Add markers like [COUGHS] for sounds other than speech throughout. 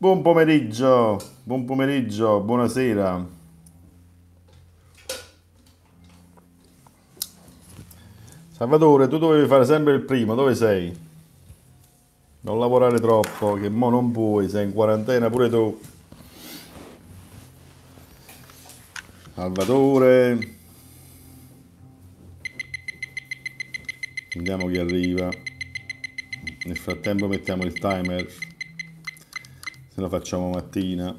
Buon pomeriggio, buon pomeriggio, buonasera. Salvatore, tu dovevi fare sempre il primo, dove sei? Non lavorare troppo, che mo non puoi, sei in quarantena pure tu. Salvatore. Vediamo chi arriva. Nel frattempo mettiamo il timer lo facciamo mattina.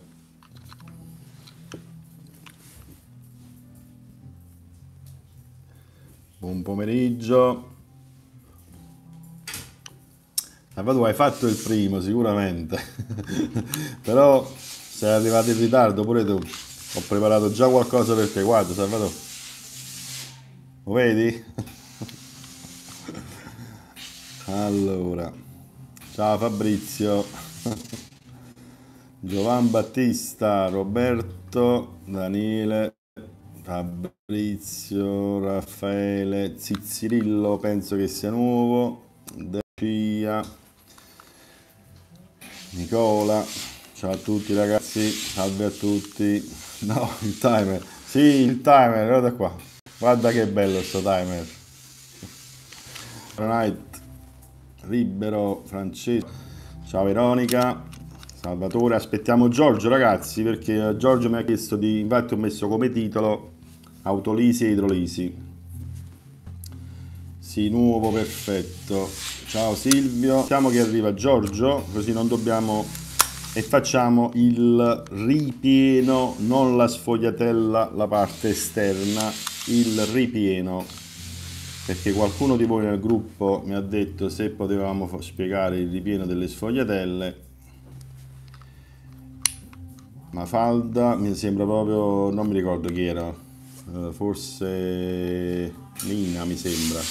Buon pomeriggio. Ah, tu hai fatto il primo sicuramente. [LAUGHS] Però sei arrivato in ritardo pure tu. Ho preparato già qualcosa per te. Guarda Salvatore. Lo vedi? [LAUGHS] allora. Ciao Fabrizio [LAUGHS] Giovan Battista, Roberto, Daniele, Fabrizio, Raffaele, Zizzirillo, penso che sia nuovo, Decia, Nicola, ciao a tutti ragazzi, salve a tutti, [LAUGHS] no, il timer, sì, il timer, guarda qua, guarda che bello questo timer, Night, Libero, Francesco, ciao Veronica, Salvatore, aspettiamo Giorgio ragazzi perché Giorgio mi ha chiesto di, infatti ho messo come titolo autolisi e idrolisi. Sì, nuovo, perfetto. Ciao Silvio. Aspettiamo che arriva Giorgio, così non dobbiamo... E facciamo il ripieno, non la sfogliatella, la parte esterna, il ripieno. Perché qualcuno di voi nel gruppo mi ha detto se potevamo spiegare il ripieno delle sfogliatelle Mafalda mi sembra proprio, non mi ricordo chi era, uh, forse Nina mi sembra.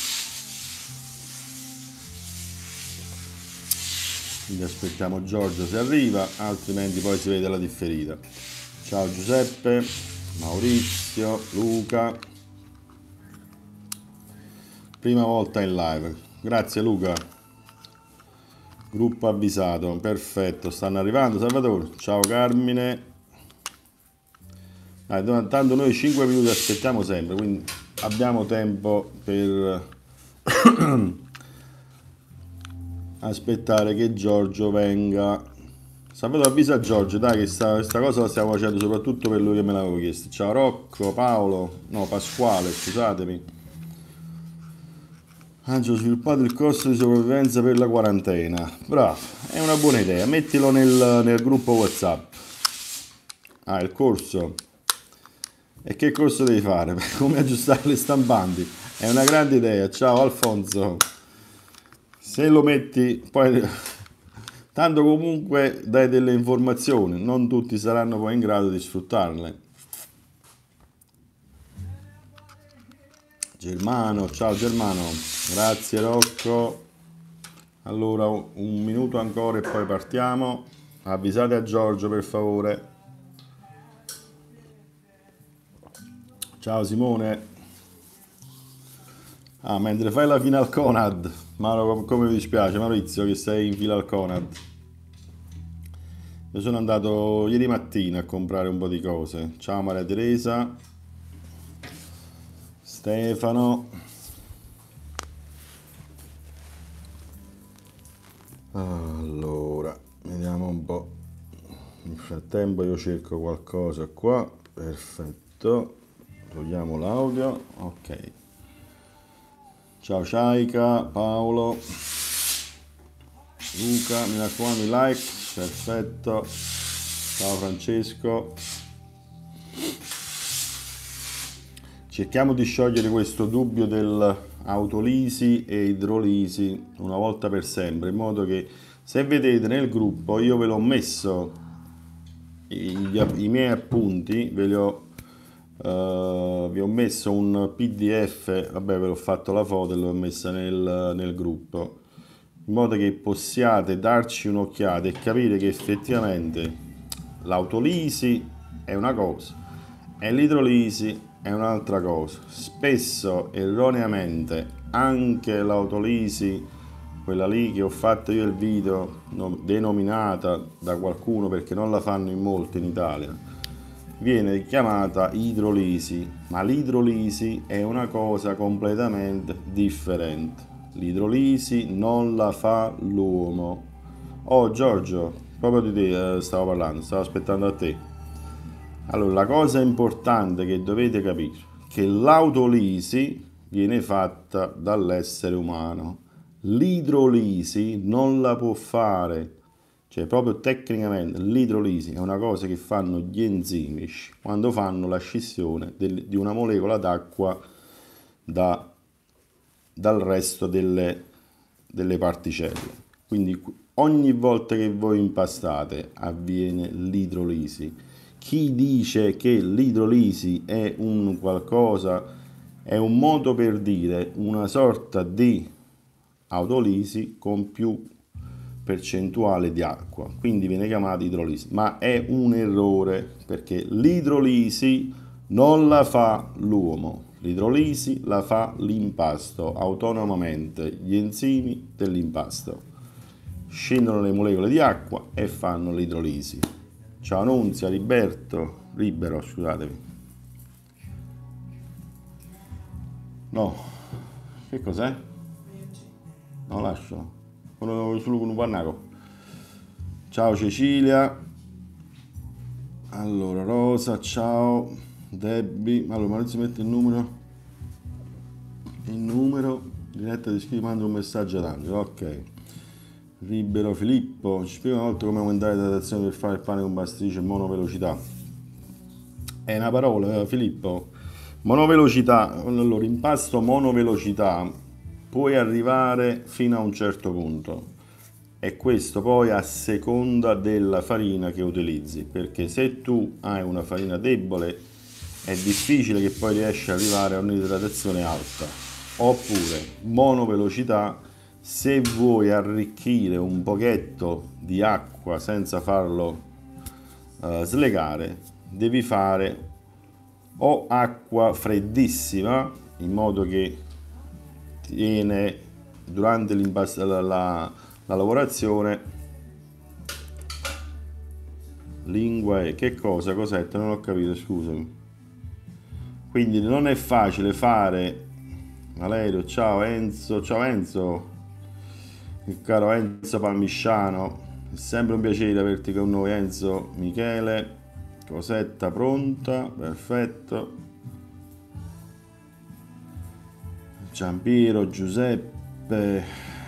Quindi aspettiamo Giorgio se arriva, altrimenti poi si vede la differita. Ciao Giuseppe, Maurizio, Luca. Prima volta in live. Grazie Luca. Gruppo avvisato, perfetto, stanno arrivando. Salvatore, ciao Carmine, dai, tanto noi 5 minuti aspettiamo sempre, quindi abbiamo tempo per [COUGHS] aspettare che Giorgio venga. Salvatore avvisa Giorgio, dai che sta, questa cosa la stiamo facendo soprattutto per lui che me l'avevo chiesto. Ciao Rocco, Paolo, no Pasquale, scusatemi. Angelo, sviluppato il corso di sopravvivenza per la quarantena. Bravo, è una buona idea. Mettilo nel, nel gruppo WhatsApp. Ah, il corso. E che corso devi fare? [LAUGHS] Come aggiustare le stampanti? È una grande idea. Ciao Alfonso. Se lo metti, poi [LAUGHS] tanto comunque dai delle informazioni, non tutti saranno poi in grado di sfruttarle. Germano, ciao Germano, grazie Rocco. Allora un minuto ancora e poi partiamo. Avvisate a Giorgio per favore. Ciao Simone. Ah, mentre fai la final Conad, Mauro, come mi dispiace Maurizio che sei in fila al Conad. Io sono andato ieri mattina a comprare un po' di cose. Ciao Maria Teresa. Stefano. Allora, vediamo un po'. Nel frattempo io cerco qualcosa qua. Perfetto togliamo l'audio ok. Ciao Ciaica Paolo Luca mi raccomando like perfetto. Ciao Francesco. Cerchiamo di sciogliere questo dubbio dell'autolisi e idrolisi una volta per sempre in modo che se vedete nel gruppo io ve l'ho messo i, i miei appunti ve li ho Uh, vi ho messo un pdf vabbè ve l'ho fatto la foto e l'ho messa nel, nel gruppo in modo che possiate darci un'occhiata e capire che effettivamente l'autolisi è una cosa e l'idrolisi è un'altra cosa. Spesso erroneamente anche l'autolisi quella lì che ho fatto io il video, denominata da qualcuno perché non la fanno in molti in Italia, viene chiamata idrolisi, ma l'idrolisi è una cosa completamente differente. L'idrolisi non la fa l'uomo. Oh Giorgio, proprio di te eh, stavo parlando, stavo aspettando a te. Allora, la cosa importante che dovete capire è che l'autolisi viene fatta dall'essere umano. L'idrolisi non la può fare, cioè proprio tecnicamente l'idrolisi è una cosa che fanno gli enzimi quando fanno la scissione di una molecola d'acqua da, dal resto delle, delle particelle. Quindi ogni volta che voi impastate avviene l'idrolisi. Chi dice che l'idrolisi è un qualcosa è un modo per dire una sorta di autolisi con più percentuale di acqua, quindi viene chiamata idrolisi, ma è un errore perché l'idrolisi non la fa l'uomo, l'idrolisi la fa l'impasto autonomamente, gli enzimi dell'impasto. Scendono le molecole di acqua e fanno l'idrolisi. Ciao Nunzia, Liberto, Libero, scusatemi. No. Che cos'è? No, lascio. Solo con un pannaco. Ciao Cecilia. Allora, Rosa, ciao. Debbie. Allora, Maurizio mette il numero. Il numero. Diretta di scrivi, manda un messaggio ad Angelo. Ok. Libero Filippo. Ci spiega una volta come aumentare l'idratazione per fare il pane con bastrice monovelocità. È una parola, eh, Filippo. Monovelocità, allora impasto monovelocità puoi arrivare fino a un certo punto. E questo poi a seconda della farina che utilizzi perché se tu hai una farina debole è difficile che poi riesci ad arrivare a un'idratazione alta. Oppure monovelocità se vuoi arricchire un pochetto di acqua senza farlo uh, slegare devi fare o acqua freddissima in modo che tiene durante la, la, la lavorazione lingua e che cosa cos'è? Non ho capito scusami. Quindi non è facile fare Valerio ciao Enzo ciao Enzo il caro Enzo Palmisciano. È sempre un piacere averti con noi Enzo Michele Cosetta pronta, perfetto. Giampiero, Giuseppe.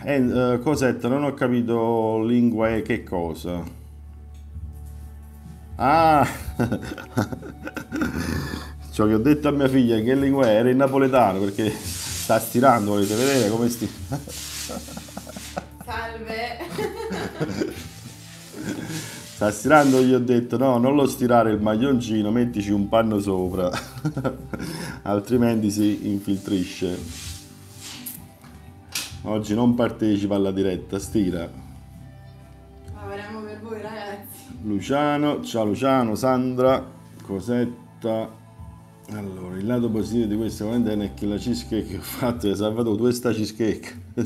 Eh, uh, Cosetta, non ho capito lingua e che cosa. Ah! [LAUGHS] Ciò che ho detto a mia figlia che lingua era in napoletano perché sta stirando, volete vedere come sti... Salve! [LAUGHS] Sta stirando gli ho detto no, non lo stirare il maglioncino, mettici un panno sopra, [LAUGHS] altrimenti si infiltrisce. Oggi non partecipa alla diretta, stira. Lavoriamo per voi ragazzi. Luciano, ciao Luciano, Sandra, Cosetta. Allora, il lato positivo di questa quarantena è che la cheesecake che ho fatto è Salvatore, tu sta cheesecake. [LAUGHS]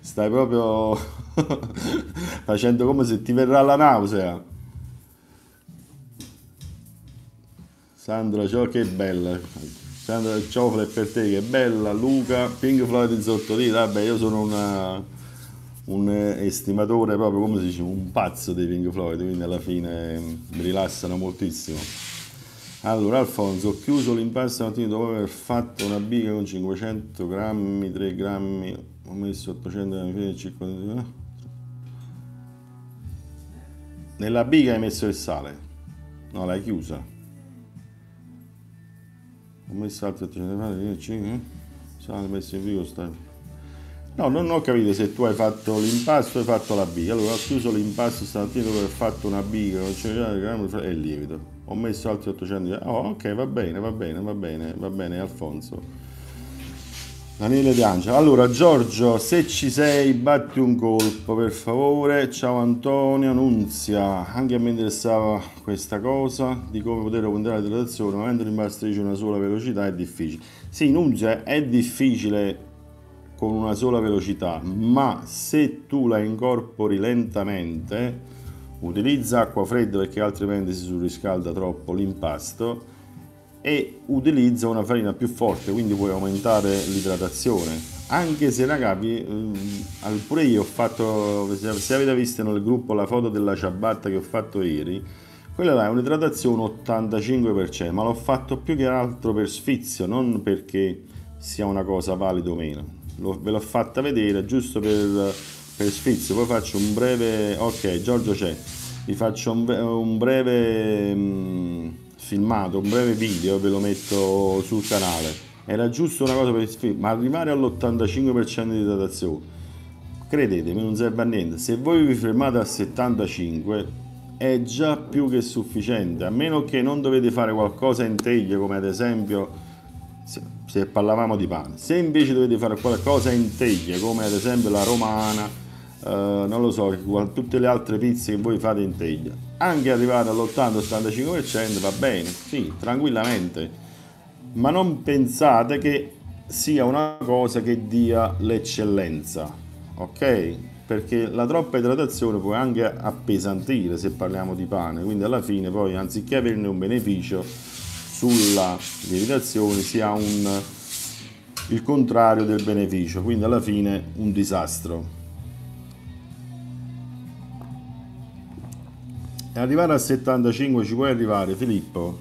Stai proprio [LAUGHS] facendo come se ti verrà la nausea. Sandra, ciao che bella. Sandra, ciao è per te, che bella. Luca, Pink Floyd in sottotitolo. Vabbè, io sono una, un estimatore proprio, come si dice, un pazzo dei Pink Floyd, quindi alla fine mi rilassano moltissimo. Allora, Alfonso, ho chiuso l'impasto stamattina dopo aver fatto una biga con 500 grammi, 3 grammi, ho messo 800 grammi di 50 nella biga hai messo il sale? No, l'hai chiusa. Ho messo altri 800 grammi, 5, sale messo in frigo sta... No, non ho capito se tu hai fatto l'impasto o hai fatto la biga. Allora ho chiuso l'impasto stamattina dopo aver fatto una biga con 100 grammi e il lievito. Ho messo altri 800 grammi. Oh, ok, va bene, va bene, va bene, va bene, Alfonso. Daniele De Angelo. Allora, Giorgio, se ci sei, batti un colpo, per favore. Ciao Antonio, Nunzia. Anche a me interessava questa cosa di come poter aumentare la idratazione, ma avendo l'imbastrice una sola velocità è difficile. Sì, Nunzia, è difficile con una sola velocità, ma se tu la incorpori lentamente, utilizza acqua fredda perché altrimenti si surriscalda troppo l'impasto e utilizza una farina più forte, quindi puoi aumentare l'idratazione. Anche se ragazzi, eh, pure io ho fatto, se avete visto nel gruppo la foto della ciabatta che ho fatto ieri, quella là è un'idratazione 85%, ma l'ho fatto più che altro per sfizio, non perché sia una cosa valida o meno. Lo, ve l'ho fatta vedere giusto per, per sfizio, poi faccio un breve... Ok, Giorgio c'è. Vi faccio un, un breve... Um, filmato, un breve video, ve lo metto sul canale. Era giusto una cosa per ma arrivare all'85% di idratazione, credetemi, non serve a niente. Se voi vi fermate al 75% è già più che sufficiente, a meno che non dovete fare qualcosa in teglia, come ad esempio se, se parlavamo di pane. Se invece dovete fare qualcosa in teglia, come ad esempio la romana, eh, non lo so, tutte le altre pizze che voi fate in teglia, anche arrivare all'80-85% va bene, sì, tranquillamente, ma non pensate che sia una cosa che dia l'eccellenza, ok? Perché la troppa idratazione può anche appesantire se parliamo di pane, quindi alla fine poi anziché averne un beneficio sulla lievitazione si ha un, il contrario del beneficio, quindi alla fine un disastro. Arrivare a 75 ci puoi arrivare Filippo?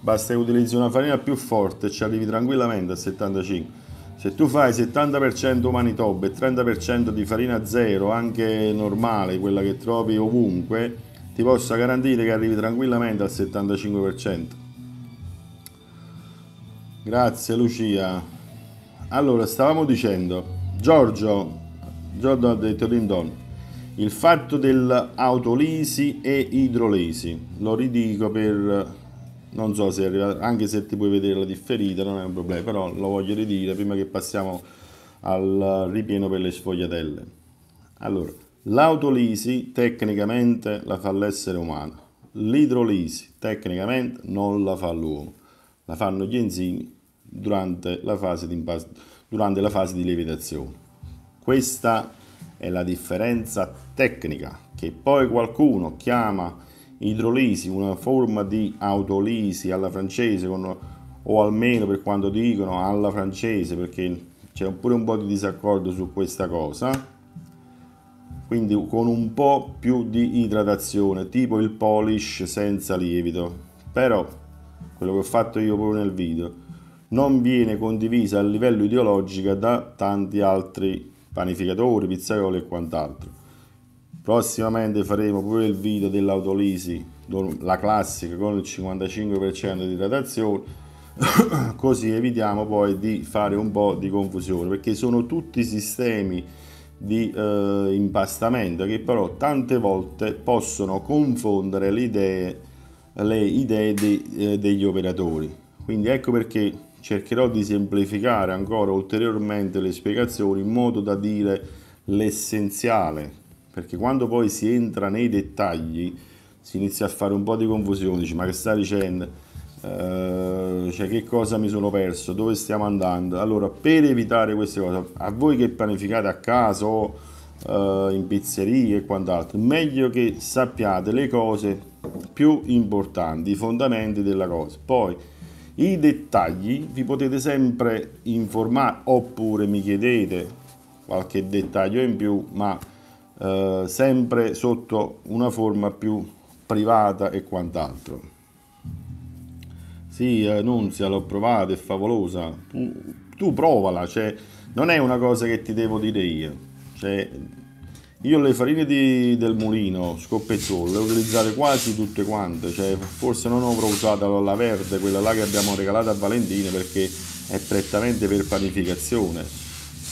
Basta che utilizzi una farina più forte e ci arrivi tranquillamente a 75. Se tu fai 70% manitoba e 30% di farina zero, anche normale, quella che trovi ovunque, ti posso garantire che arrivi tranquillamente al 75%. Grazie Lucia. Allora, stavamo dicendo, Giorgio, Giorgio ha detto Dindon, il fatto dell'autolisi e idrolisi, lo ridico per, non so se arriva, anche se ti puoi vedere la differita, non è un problema, però lo voglio ridire prima che passiamo al ripieno per le sfogliatelle. Allora, l'autolisi tecnicamente la fa l'essere umano, l'idrolisi tecnicamente non la fa l'uomo, la fanno gli enzimi durante la fase di, durante la fase di lievitazione. Questa è la differenza tecnica che poi qualcuno chiama idrolisi, una forma di autolisi alla francese con, o almeno per quanto dicono alla francese perché c'è pure un po' di disaccordo su questa cosa quindi con un po' più di idratazione tipo il polish senza lievito però quello che ho fatto io pure nel video non viene condivisa a livello ideologico da tanti altri panificatori, pizzaioli e quant'altro. Prossimamente faremo pure il video dell'autolisi, la classica con il 55% di idratazione, [COUGHS] così evitiamo poi di fare un po' di confusione, perché sono tutti sistemi di eh, impastamento che però tante volte possono confondere le idee, le idee de, eh, degli operatori. Quindi ecco perché cercherò di semplificare ancora ulteriormente le spiegazioni in modo da dire l'essenziale, perché quando poi si entra nei dettagli si inizia a fare un po' di confusione, dici ma che stai dicendo? Uh, cioè che cosa mi sono perso, dove stiamo andando? Allora, per evitare queste cose, a voi che panificate a casa o uh, in pizzeria e quant'altro, meglio che sappiate le cose più importanti, i fondamenti della cosa. Poi, i dettagli vi potete sempre informare oppure mi chiedete qualche dettaglio in più, ma eh, sempre sotto una forma più privata e quant'altro. Sì, Nunzia, l'ho provata, è favolosa. Tu, tu provala, cioè, non è una cosa che ti devo dire io. Cioè, io le farine di, del mulino, scoppezzolo, le ho utilizzate quasi tutte quante, cioè forse non avrò usato la verde, quella là che abbiamo regalato a Valentina perché è prettamente per panificazione.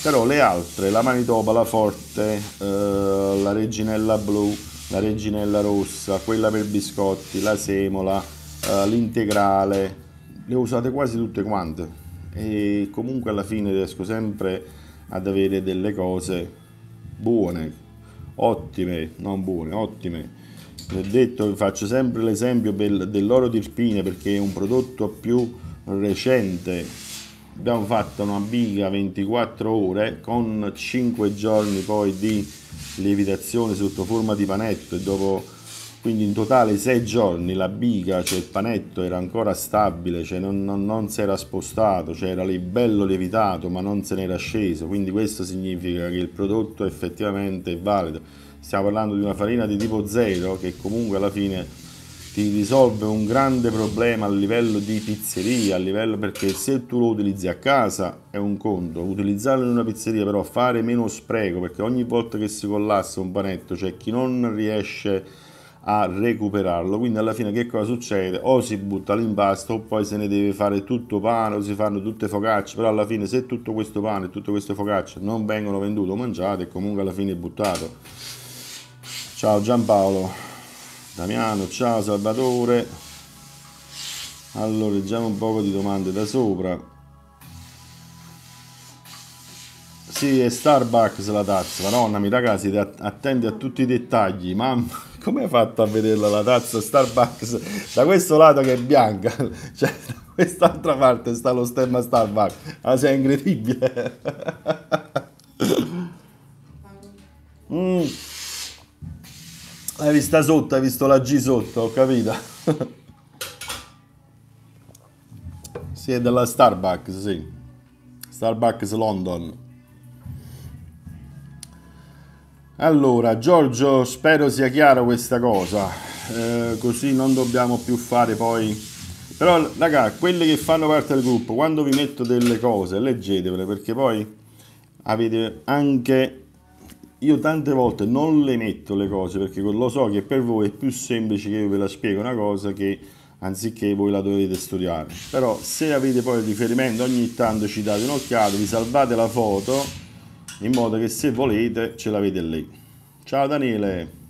Però le altre, la Manitoba, la Forte, eh, la Reginella Blu, la Reginella Rossa, quella per biscotti, la Semola, eh, l'integrale, le ho usate quasi tutte quante e comunque alla fine riesco sempre ad avere delle cose buone ottime, non buone, ottime. Vi ho detto, faccio sempre l'esempio dell'oro di Irpine perché è un prodotto più recente abbiamo fatto una biga 24 ore con 5 giorni poi di lievitazione sotto forma di panetto e dopo quindi in totale 6 giorni la biga, cioè il panetto era ancora stabile, cioè non, non, non si era spostato, cioè era lì bello lievitato ma non se n'era sceso, quindi questo significa che il prodotto effettivamente è valido. Stiamo parlando di una farina di tipo 0 che comunque alla fine ti risolve un grande problema a livello di pizzeria, a livello perché se tu lo utilizzi a casa è un conto, utilizzarlo in una pizzeria però fare meno spreco perché ogni volta che si collassa un panetto c'è chi non riesce a recuperarlo, quindi alla fine che cosa succede? O si butta l'impasto o poi se ne deve fare tutto pane o si fanno tutte focacce, però alla fine se tutto questo pane e tutte queste focacce non vengono vendute o mangiate comunque alla fine è buttato. Ciao Giampaolo. Damiano, ciao Salvatore. Allora, leggiamo un po' di domande da sopra. Sì, è Starbucks la tazza. Madonna mia, ragazzi, attenti a tutti i dettagli. Mamma, [LAUGHS] come hai fatto a vederla la tazza Starbucks? Da questo lato che è bianca, [LAUGHS] cioè da quest'altra parte sta lo stemma Starbucks. Ma ah, sei incredibile. [LAUGHS] Mm. Hai vista sotto, hai visto la G sotto, ho capito. [LAUGHS] sì, è della Starbucks, sì. Starbucks London. Allora, Giorgio, spero sia chiara questa cosa, eh, così non dobbiamo più fare poi... Però, raga, quelli che fanno parte del gruppo, quando vi metto delle cose, leggetevele, perché poi avete anche io tante volte non le metto le cose perché lo so che per voi è più semplice che io ve la spiego una cosa che anziché voi la dovete studiare. Però se avete poi il riferimento ogni tanto ci date un'occhiata, vi salvate la foto in modo che se volete ce l'avete lì. Ciao Daniele.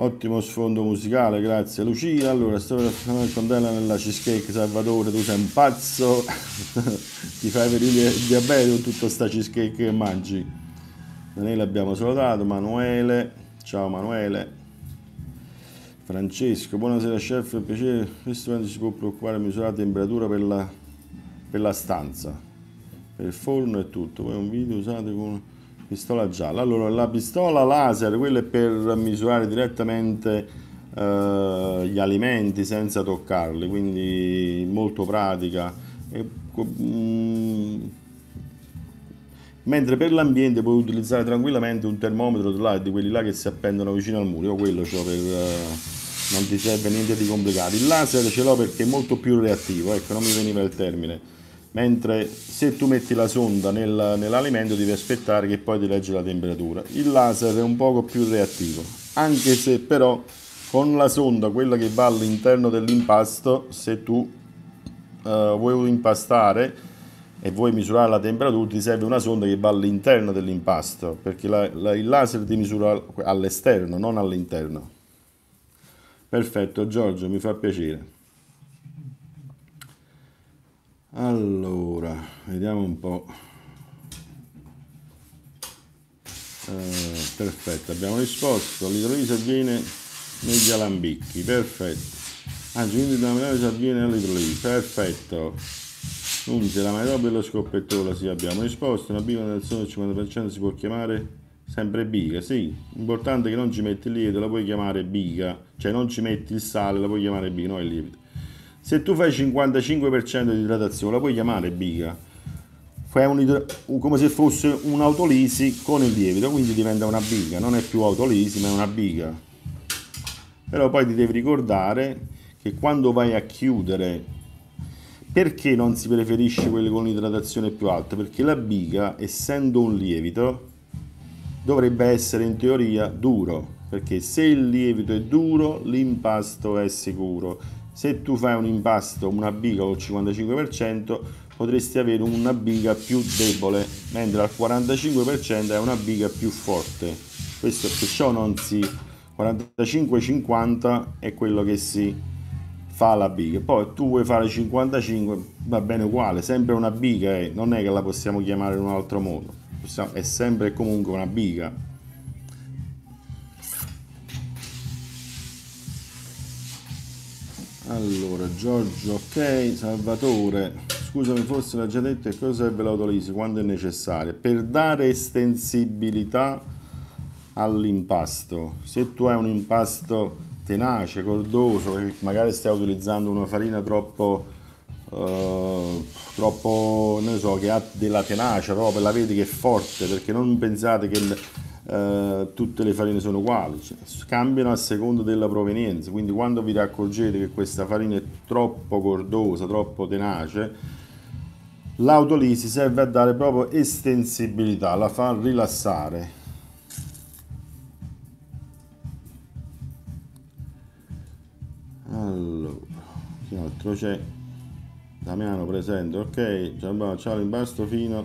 Ottimo sfondo musicale, grazie Lucia. Allora, sto per fare contella nella cheesecake Salvatore, tu sei un pazzo. [LAUGHS] Ti fai venire il diabete con tutta sta cheesecake che mangi. Daniele abbiamo salutato, Manuele, ciao Manuele, Francesco, buonasera chef, è piacere, questo si può preoccupare misurare la temperatura per la, per la stanza, per il forno e tutto, poi un video usato con pistola gialla. Allora la pistola laser, quella è per misurare direttamente eh, gli alimenti senza toccarli, quindi molto pratica. E, mm, mentre per l'ambiente puoi utilizzare tranquillamente un termometro di quelli là che si appendono vicino al muro. Io quello c'ho per uh, non ti serve niente di complicato. Il laser ce l'ho perché è molto più reattivo ecco non mi veniva il termine. Mentre se tu metti la sonda nel, nell'alimento devi aspettare che poi ti leggi la temperatura. Il laser è un poco più reattivo anche se però con la sonda quella che va all'interno dell'impasto se tu uh, vuoi impastare e vuoi misurare la temperatura ti serve una sonda che va all'interno dell'impasto perché la, la, il laser ti misura all'esterno non all'interno. Perfetto Giorgio mi fa piacere. Allora vediamo un po' eh, perfetto abbiamo risposto. L'idrolisi avviene negli alambicchi perfetto. Anzi quindi metà avviene all'idrolisi perfetto Unze, la manodopera e lo scoppettola, sì, abbiamo risposto. Una biga del del 50% si può chiamare sempre biga, sì. Importante che non ci metti il lievito, la puoi chiamare biga. Cioè non ci metti il sale, la puoi chiamare biga, no il lievito. Se tu fai 55% di idratazione, la puoi chiamare biga. Fai un, come se fosse un'autolisi con il lievito, quindi diventa una biga. Non è più autolisi, ma è una biga. Però poi ti devi ricordare che quando vai a chiudere perché non si preferisce quelle con idratazione più alta? Perché la biga, essendo un lievito, dovrebbe essere in teoria duro, perché se il lievito è duro, l'impasto è sicuro. Se tu fai un impasto, una biga col 55%, potresti avere una biga più debole, mentre al 45% è una biga più forte. Questo perciò non si 45-50 è quello che si fa la biga. Poi tu vuoi fare 55, va bene uguale, sempre una biga, eh. non è che la possiamo chiamare in un altro modo, possiamo, è sempre comunque una biga. Allora, Giorgio, ok, Salvatore, scusami, forse l'ha già detto, e cosa serve l'autolisi quando è necessaria? Per dare estensibilità all'impasto. Se tu hai un impasto tenace, cordoso, che magari stai utilizzando una farina troppo, eh, troppo, non so, che ha della tenacia, proprio la vedi che è forte, perché non pensate che eh, tutte le farine sono uguali, cioè, cambiano a seconda della provenienza, quindi quando vi accorgete che questa farina è troppo cordosa, troppo tenace, l'autolisi serve a dare proprio estensibilità, la fa rilassare. Allora, che altro c'è? Damiano presente, ok, ciao l'impasto fino,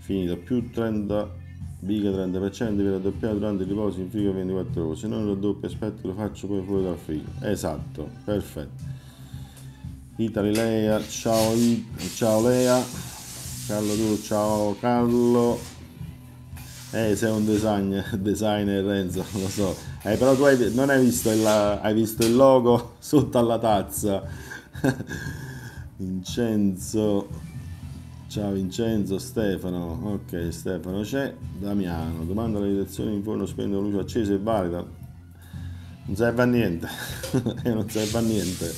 finito, più 30 Biga 30% viene raddoppiato durante il riposo in frigo 24 ore, se non raddoppio aspetto lo faccio poi fuori dal frigo. Esatto, perfetto. Italy Lea, ciao, ciao Lea, Carlo tu, ciao Carlo. Eh, sei un designer, [LAUGHS] designer Renzo, lo so. Eh, però tu hai, non hai visto, il, hai visto il logo [LAUGHS] sotto alla tazza. [LAUGHS] Vincenzo Ciao Vincenzo, Stefano, ok Stefano c'è, Damiano, domanda la direzione in forno spendo luce accesa e valida, non serve a niente, [LAUGHS] eh, non serve a niente.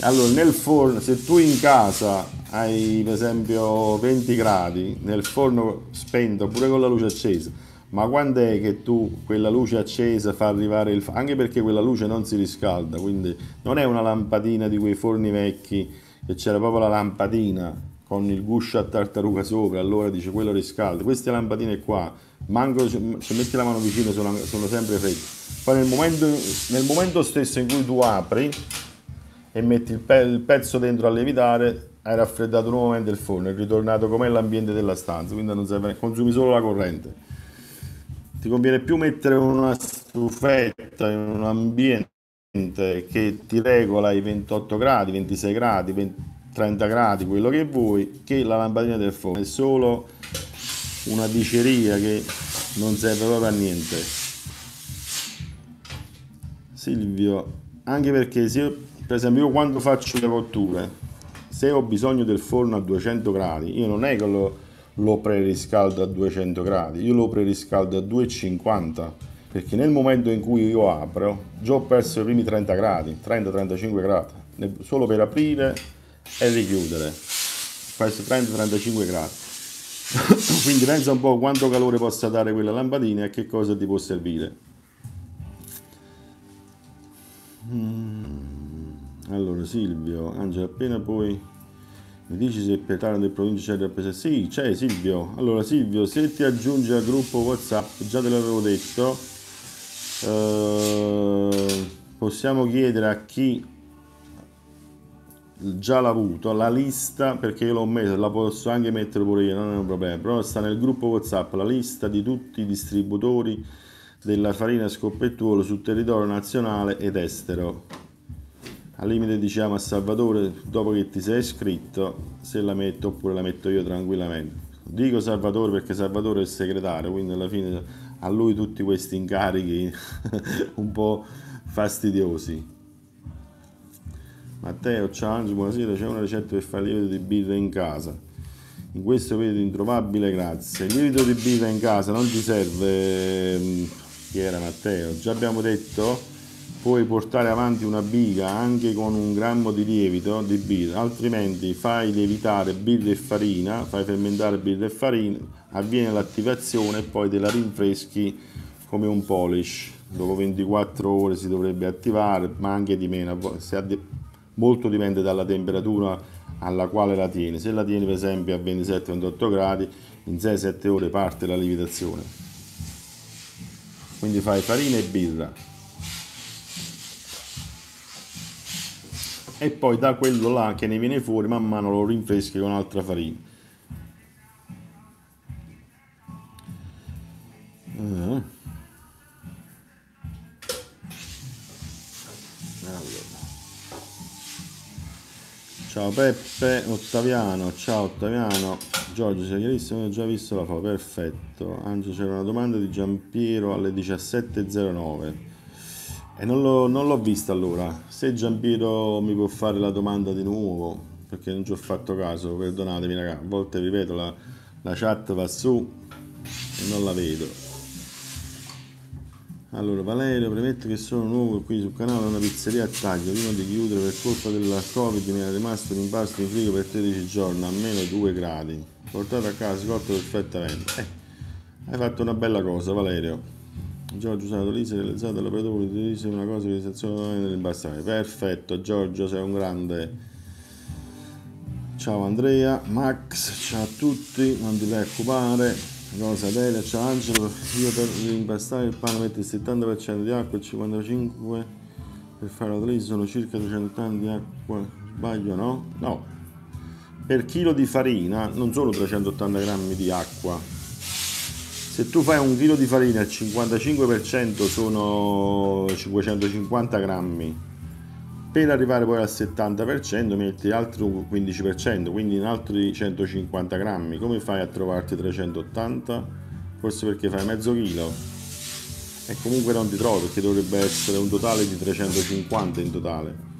Allora nel forno, se tu in casa hai per esempio 20 gradi, nel forno spento pure con la luce accesa, ma quando è che tu quella luce accesa fa arrivare il anche perché quella luce non si riscalda, quindi non è una lampadina di quei forni vecchi che c'era proprio la lampadina con il guscio a tartaruga sopra, allora dice quello riscalda. Queste lampadine qua, manco, se metti la mano vicino sono, sono sempre fredde. Poi nel momento, nel momento, stesso in cui tu apri e metti il, pe il pezzo dentro a levitare, hai raffreddato nuovamente il forno, è ritornato com'è l'ambiente della stanza, quindi non serve, consumi solo la corrente. Ti conviene più mettere una stufetta in un ambiente che ti regola i 28 gradi, 26 gradi, 20 30 gradi, quello che vuoi, che la lampadina del forno. È solo una diceria che non serve proprio a niente. Silvio, anche perché se per esempio io quando faccio le cotture, se ho bisogno del forno a 200 gradi, io non è che lo, lo preriscaldo a 200 gradi, io lo preriscaldo a 250 perché nel momento in cui io apro già ho perso i primi 30 gradi, 30-35 gradi, solo per aprire e richiudere. Questo 30-35 gradi. [COUGHS] Quindi pensa un po' quanto calore possa dare quella lampadina e a che cosa ti può servire. Mm. allora Silvio Angelo appena poi mi dici se per Taranto e provincia c'è rappresentato sì c'è Silvio. Allora Silvio se ti aggiungi al gruppo whatsapp già te l'avevo detto eh, possiamo chiedere a chi già l'ha avuto la lista perché io l'ho messa la posso anche mettere pure io non è un problema. Però sta nel gruppo whatsapp la lista di tutti i distributori della farina scoppettuolo sul territorio nazionale ed estero al limite diciamo a Salvatore dopo che ti sei iscritto se la metto oppure la metto io tranquillamente dico Salvatore perché Salvatore è il segretario quindi alla fine a lui tutti questi incarichi [LAUGHS] un po' fastidiosi Matteo, ciao Angelo, buonasera, c'è una ricetta per fare lievito di birra in casa. In questo periodo introvabile, grazie. Il lievito di birra in casa non ti serve, mm, chi era Matteo? Già abbiamo detto, puoi portare avanti una biga anche con un grammo di lievito di birra, altrimenti fai lievitare birra e farina, fai fermentare birra e farina, avviene l'attivazione e poi te la rinfreschi come un polish. Dopo 24 ore si dovrebbe attivare, ma anche di meno. Molto dipende dalla temperatura alla quale la tieni. Se la tieni per esempio a 27-28 gradi, in 6-7 ore parte la lievitazione. Quindi fai farina e birra. E poi da quello là che ne viene fuori man mano lo rinfreschi con altra farina. Uh. Ciao Peppe, Ottaviano, ciao Ottaviano, Giorgio sei chiarissimo, ho già visto la foto, perfetto. Angelo c'era una domanda di Giampiero alle 17.09 e non l'ho, non l'ho vista allora. Se Giampiero mi può fare la domanda di nuovo, perché non ci ho fatto caso, perdonatemi ragazzi, a volte ripeto la, la chat va su e non la vedo. Allora, Valerio, premetto che sono nuovo qui sul canale, una pizzeria a taglio, prima di chiudere per colpa della Covid mi è rimasto un impasto in frigo per 13 giorni, a meno 2 gradi. Portato a casa, cotto perfettamente. Eh, hai fatto una bella cosa, Valerio. Giorgio usato l'ISA realizzato dall'operatore utilizza una cosa di stazione dell'imbastare. Perfetto, Giorgio, sei un grande. Ciao Andrea, Max, ciao a tutti, non ti preoccupare. Rosa Delia, ciao Angelo, io per impastare il pane metto il 70% di acqua e il 55% per fare la trisa sono circa 380 di acqua, sbaglio no? No, per chilo di farina non sono 380 grammi di acqua, se tu fai un chilo di farina il 55% sono 550 grammi, per arrivare poi al 70% metti altro 15%, quindi in altri 150 grammi. Come fai a trovarti 380? Forse perché fai mezzo chilo. E comunque non ti trovo perché dovrebbe essere un totale di 350 in totale.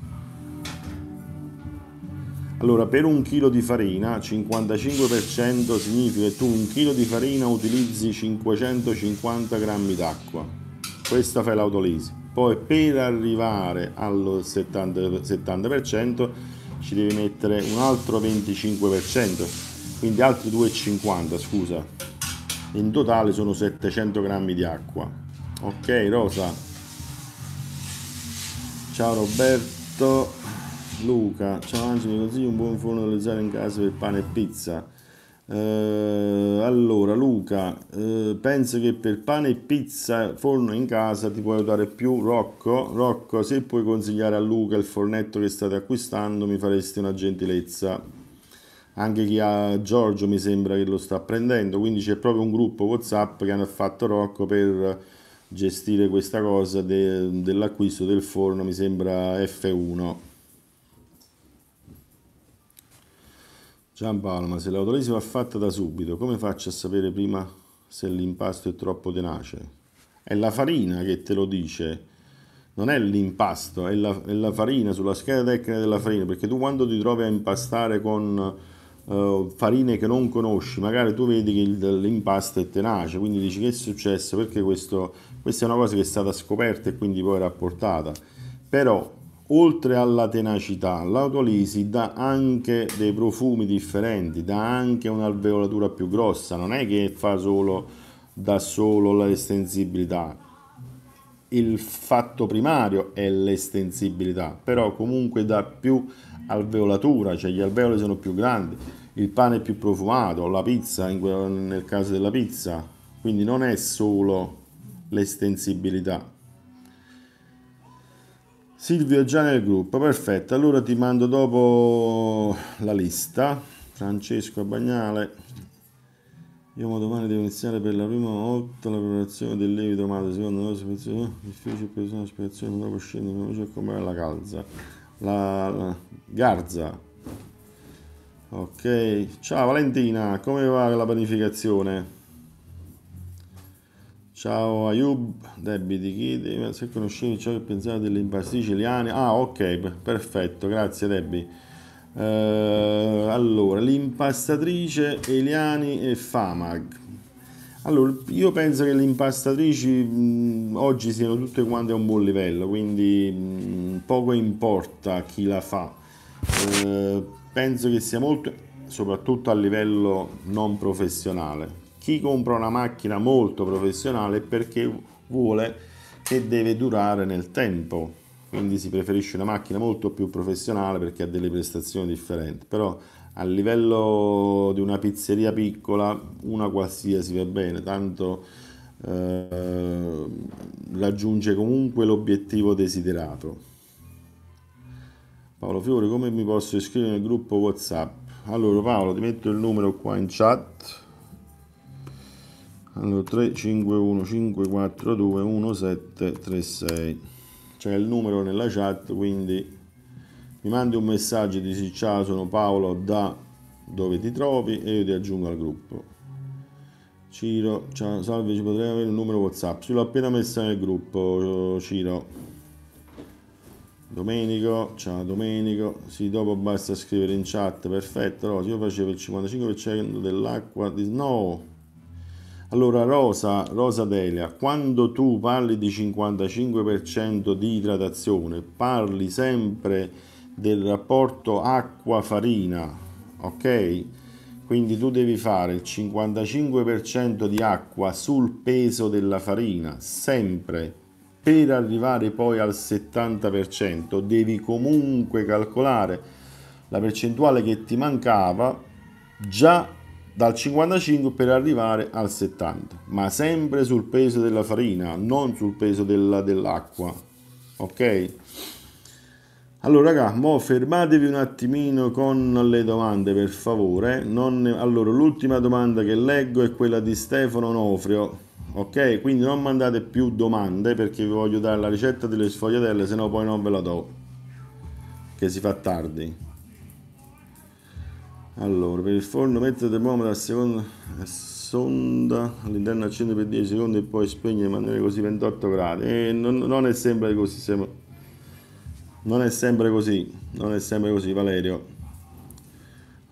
Allora, per un chilo di farina, 55% significa che tu un chilo di farina utilizzi 550 grammi d'acqua. Questa fai l'autolisi poi per arrivare allo 70%, 70% ci devi mettere un altro 25%, quindi altri 2,50 scusa. In totale sono 700 grammi di acqua. Ok Rosa. Ciao Roberto. Luca, ciao Angelo, mi consigli un buon forno da utilizzare in casa per pane e pizza? Eh, allora, Luca, eh, penso che per pane e pizza forno in casa ti può aiutare più Rocco. Rocco, se puoi consigliare a Luca il fornetto che state acquistando, mi faresti una gentilezza. Anche chi ha Giorgio mi sembra che lo sta prendendo, quindi c'è proprio un gruppo WhatsApp che hanno fatto Rocco per gestire questa cosa de, dell'acquisto del forno, mi sembra F1. Giampaolo, ma se l'autolisi va fatta da subito, come faccio a sapere prima se l'impasto è troppo tenace? È la farina che te lo dice, non è l'impasto, è la, è la farina, sulla scheda tecnica della farina, perché tu quando ti trovi a impastare con uh, farine che non conosci, magari tu vedi che l'impasto è tenace, quindi dici che è successo, perché questo, questa è una cosa che è stata scoperta e quindi poi rapportata. Però Oltre alla tenacità, l'autolisi dà anche dei profumi differenti, dà anche un'alveolatura più grossa, non è che fa solo, da solo l'estensibilità. Il fatto primario è l'estensibilità, però comunque dà più alveolatura, cioè gli alveoli sono più grandi, il pane è più profumato, la pizza, nel caso della pizza, quindi non è solo l'estensibilità. Silvio è già nel gruppo, perfetto. Allora ti mando dopo la lista. Francesco Bagnale. Io domani devo iniziare per la prima volta la preparazione del lievito madre, secondo me spiegazione difficile per una spiegazione dopo scende come c'è come la calza. La, la garza. Ok, ciao Valentina, come va la panificazione? Ciao Ayub, debiti chi? Se conoscevi ciò che pensava delle impasti siciliane. Ah, ok, perfetto, grazie Debbie. Eh, allora, l'impastatrice Eliani e Famag. Allora, io penso che le impastatrici mh, oggi siano tutte quante a un buon livello, quindi mh, poco importa chi la fa. Eh, penso che sia molto, soprattutto a livello non professionale chi compra una macchina molto professionale è perché vuole che deve durare nel tempo, quindi si preferisce una macchina molto più professionale perché ha delle prestazioni differenti, però a livello di una pizzeria piccola una qualsiasi va bene, tanto eh, raggiunge comunque l'obiettivo desiderato. Paolo Fiore, come mi posso iscrivere nel gruppo WhatsApp? Allora Paolo, ti metto il numero qua in chat allora 351 542 1736 c'è il numero nella chat quindi mi mandi un messaggio e dici ciao sono Paolo da dove ti trovi? E io ti aggiungo al gruppo. Ciro ciao salve ci potrei avere un numero whatsapp? Ce l'ho appena messo nel gruppo Ciro. Domenico, ciao Domenico, sì, dopo basta scrivere in chat, perfetto, Rosa, io facevo il 55% dell'acqua di... No! Allora Rosa, Rosa Delia, quando tu parli di 55% di idratazione, parli sempre del rapporto acqua-farina, ok? Quindi tu devi fare il 55% di acqua sul peso della farina, sempre per arrivare poi al 70% devi comunque calcolare la percentuale che ti mancava già dal 55 per arrivare al 70 ma sempre sul peso della farina non sul peso della, dell'acqua ok? Allora raga mo fermatevi un attimino con le domande per favore. Non... allora l'ultima domanda che leggo è quella di Stefano Onofrio ok? Quindi non mandate più domande perché vi voglio dare la ricetta delle sfogliatelle se no poi non ve la do che si fa tardi allora per il forno mettete il termometro a seconda a sonda all'interno accende per 10 secondi e poi spegne e mantenere così 28 gradi. E non, non è sempre così non è sempre così non è sempre così Valerio.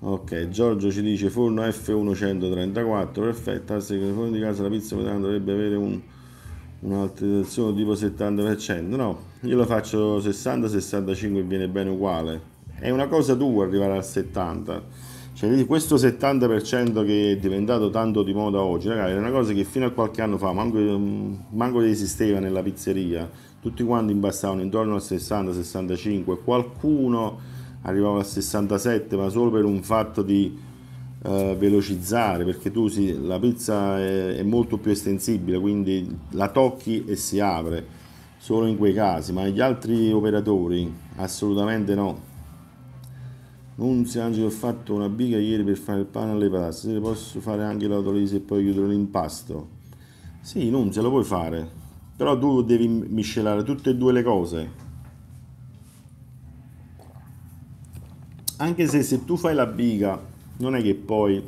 Ok, Giorgio ci dice forno F1 134, perfetto, anzi che forno di casa la pizza dovrebbe avere un, un'alterazione tipo 70%, no, io lo faccio 60-65 e viene bene uguale, è una cosa tua arrivare al 70%, cioè questo 70% che è diventato tanto di moda oggi, ragazzi, è una cosa che fino a qualche anno fa manco, manco esisteva nella pizzeria, tutti quanti imbastavano intorno al 60-65, qualcuno arrivava a 67 ma solo per un fatto di eh, velocizzare perché tu si, la pizza è, è, molto più estensibile quindi la tocchi e si apre solo in quei casi ma gli altri operatori assolutamente no Nunzia Angelo ho fatto una biga ieri per fare il pane alle patate se posso fare anche l'autolisi e poi chiudere l'impasto. Sì Nunzia lo puoi fare. Però tu devi miscelare tutte e due le cose. Anche se, se tu fai la biga, non è che poi...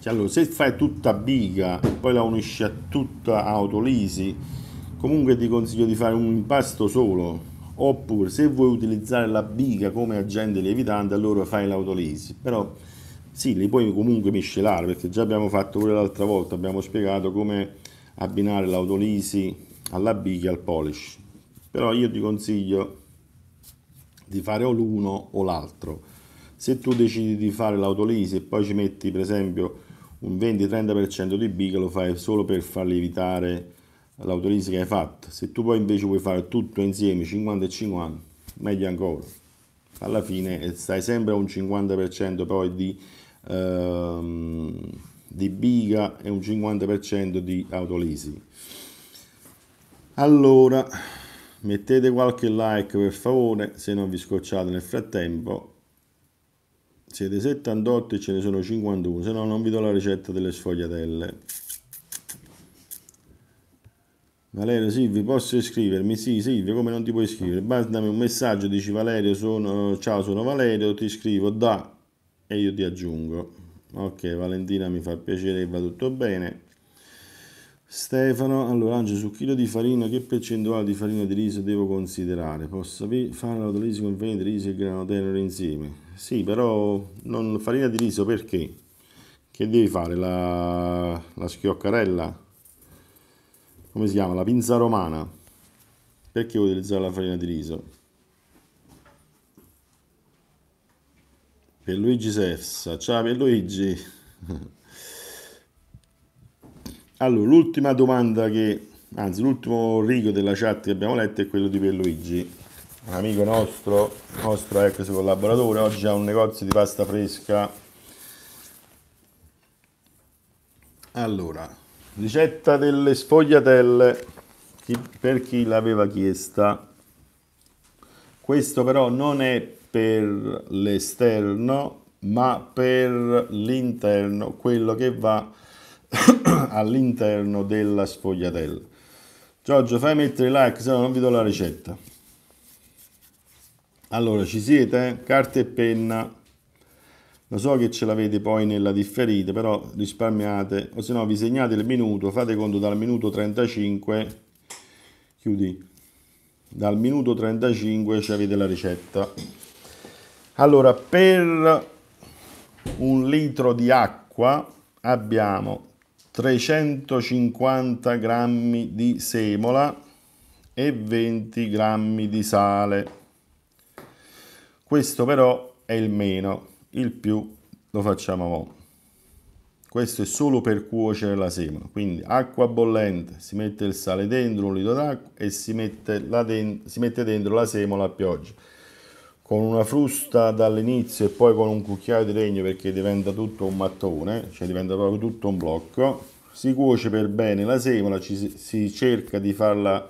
Cioè, allora, se fai tutta biga e poi la unisci a tutta autolisi, comunque ti consiglio di fare un impasto solo. Oppure, se vuoi utilizzare la biga come agente lievitante, allora fai l'autolisi. Però, sì, li puoi comunque miscelare, perché già abbiamo fatto pure l'altra volta, abbiamo spiegato come abbinare l'autolisi alla biga e al polish. Però io ti consiglio di fare o l'uno o l'altro. Se tu decidi di fare l'autolisi e poi ci metti per esempio un 20-30% di B che lo fai solo per far lievitare l'autolisi che hai fatto, se tu poi invece vuoi fare tutto insieme 50 e 50, meglio ancora. Alla fine stai sempre a un 50% poi di, ehm, di biga e un 50% di autolisi. Allora, mettete qualche like per favore se non vi scocciate nel frattempo siete 78 e ce ne sono 51 se no non vi do la ricetta delle sfogliatelle Valerio Silvio posso iscrivermi? Sì Silvio come non ti puoi iscrivere? Bastami un messaggio dici Valerio sono ciao sono Valerio ti scrivo da e io ti aggiungo ok Valentina mi fa piacere che va tutto bene Stefano, allora Angelo, su chilo di farina che percentuale di farina di riso devo considerare? Posso fare l'autolisi con farina di riso e grano tenero insieme? Sì, però non farina di riso perché? Che devi fare? La, la schioccarella? Come si chiama? La pinza romana? Perché utilizzare la farina di riso? Per Luigi Sessa, ciao per Luigi! [LAUGHS] Allora, l'ultima domanda che, anzi l'ultimo rigo della chat che abbiamo letto è quello di Pierluigi, un amico nostro, nostro ex collaboratore, oggi ha un negozio di pasta fresca. Allora, ricetta delle sfogliatelle per chi l'aveva chiesta. Questo però non è per l'esterno, ma per l'interno, quello che va [COUGHS] all'interno della sfogliatella. Giorgio, fai mettere like, se no non vi do la ricetta. Allora, ci siete? Carta e penna. Lo so che ce l'avete poi nella differita, però risparmiate, o se no vi segnate il minuto, fate conto dal minuto 35, chiudi, dal minuto 35 ci avete la ricetta. Allora, per un litro di acqua abbiamo 350 grammi di semola e 20 grammi di sale. Questo però è il meno, il più lo facciamo mo. Questo è solo per cuocere la semola, quindi acqua bollente, si mette il sale dentro, un litro d'acqua e si mette, den- si mette dentro la semola a pioggia con una frusta dall'inizio e poi con un cucchiaio di legno perché diventa tutto un mattone, cioè diventa proprio tutto un blocco. Si cuoce per bene la semola, ci, si cerca di farla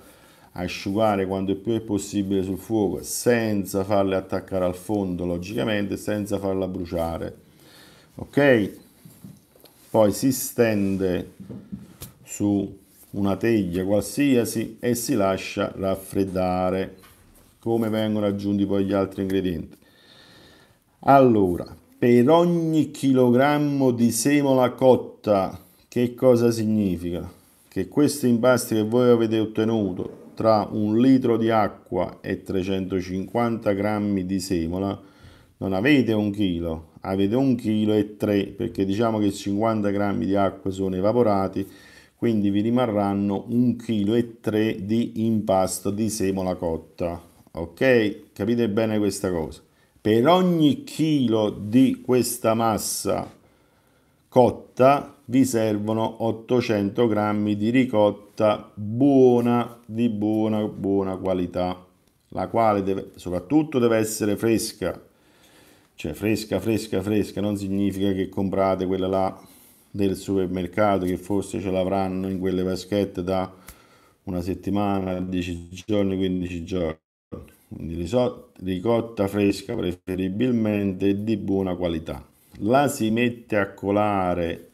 asciugare quanto più è possibile sul fuoco senza farle attaccare al fondo logicamente, senza farla bruciare. Ok? Poi si stende su una teglia qualsiasi e si lascia raffreddare come vengono aggiunti poi gli altri ingredienti. Allora, per ogni chilogrammo di semola cotta, che cosa significa? Che questo impasto che voi avete ottenuto tra un litro di acqua e 350 grammi di semola, non avete un chilo, avete un chilo e tre, perché diciamo che 50 grammi di acqua sono evaporati, quindi vi rimarranno un chilo e tre di impasto di semola cotta ok? Capite bene questa cosa. Per ogni chilo di questa massa cotta vi servono 800 grammi di ricotta buona, di buona, buona qualità, la quale deve, soprattutto deve essere fresca, cioè fresca, fresca, fresca, non significa che comprate quella là del supermercato che forse ce l'avranno in quelle vaschette da una settimana, 10 giorni, 15 giorni quindi ricotta fresca preferibilmente di buona qualità. La si mette a colare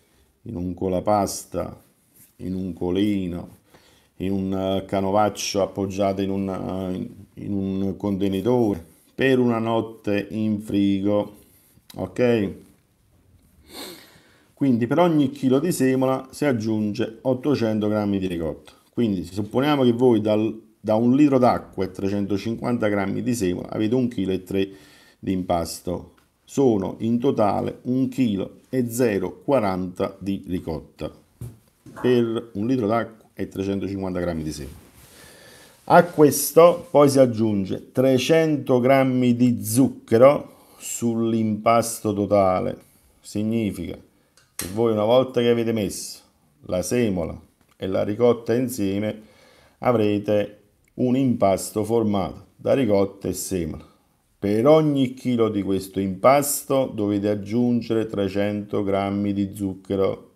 in un colapasta, in un colino, in un eh, canovaccio appoggiato in un, eh, in un contenitore per una notte in frigo. Ok? Quindi per ogni chilo di semola si aggiunge 800 g di ricotta. Quindi supponiamo che voi dal da un litro d'acqua e 350 g di semola avete 1 kg 3 di impasto. Sono in totale 1 kg e 0,40 di ricotta per un litro d'acqua e 350 g di semola. A questo poi si aggiunge 300 g di zucchero sull'impasto totale. Significa che voi una volta che avete messo la semola e la ricotta insieme avrete un impasto formato da ricotta e semola. Per ogni chilo di questo impasto dovete aggiungere 300 g di zucchero.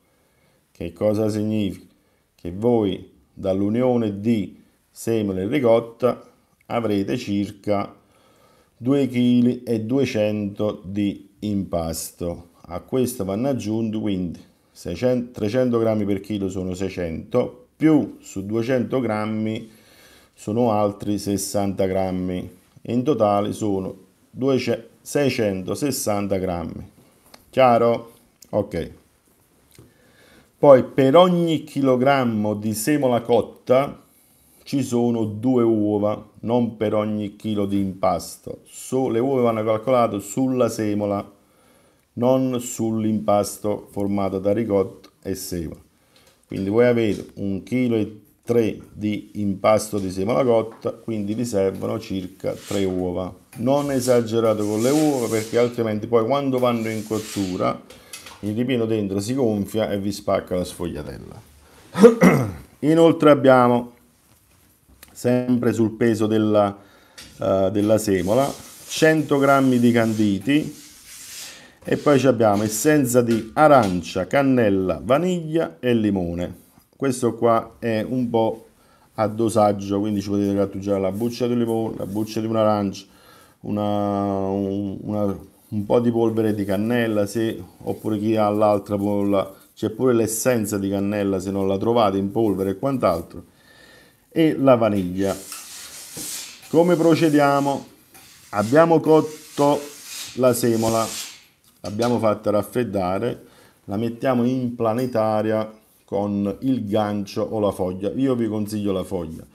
Che cosa significa? Che voi dall'unione di semola e ricotta avrete circa 2 kg 200 di impasto. A questo vanno aggiunti quindi 600, 300 g per chilo sono 600 più su 200 grammi sono altri 60 grammi in totale sono 660 grammi. Chiaro? Ok. Poi per ogni chilogrammo di semola cotta ci sono due uova, non per ogni chilo di impasto. So, le uova vanno calcolate sulla semola, non sull'impasto formato da ricotta e semola. Quindi voi avete un chilo e 3 di impasto di semola cotta, quindi vi servono circa 3 uova. Non esagerate con le uova perché altrimenti poi quando vanno in cottura il ripieno dentro si gonfia e vi spacca la sfogliatella. [CLEARS THROAT] Inoltre abbiamo, sempre sul peso della, uh, della semola, 100 g di canditi e poi abbiamo essenza di arancia, cannella, vaniglia e limone questo qua è un po' a dosaggio quindi ci potete grattugiare la buccia di limone la buccia di un'arancia una, una, un po' di polvere di cannella se, oppure chi ha l'altra c'è pure l'essenza di cannella se non la trovate in polvere e quant'altro e la vaniglia. Come procediamo? Abbiamo cotto la semola l'abbiamo fatta raffreddare la mettiamo in planetaria con il gancio o la foglia. Io vi consiglio la foglia.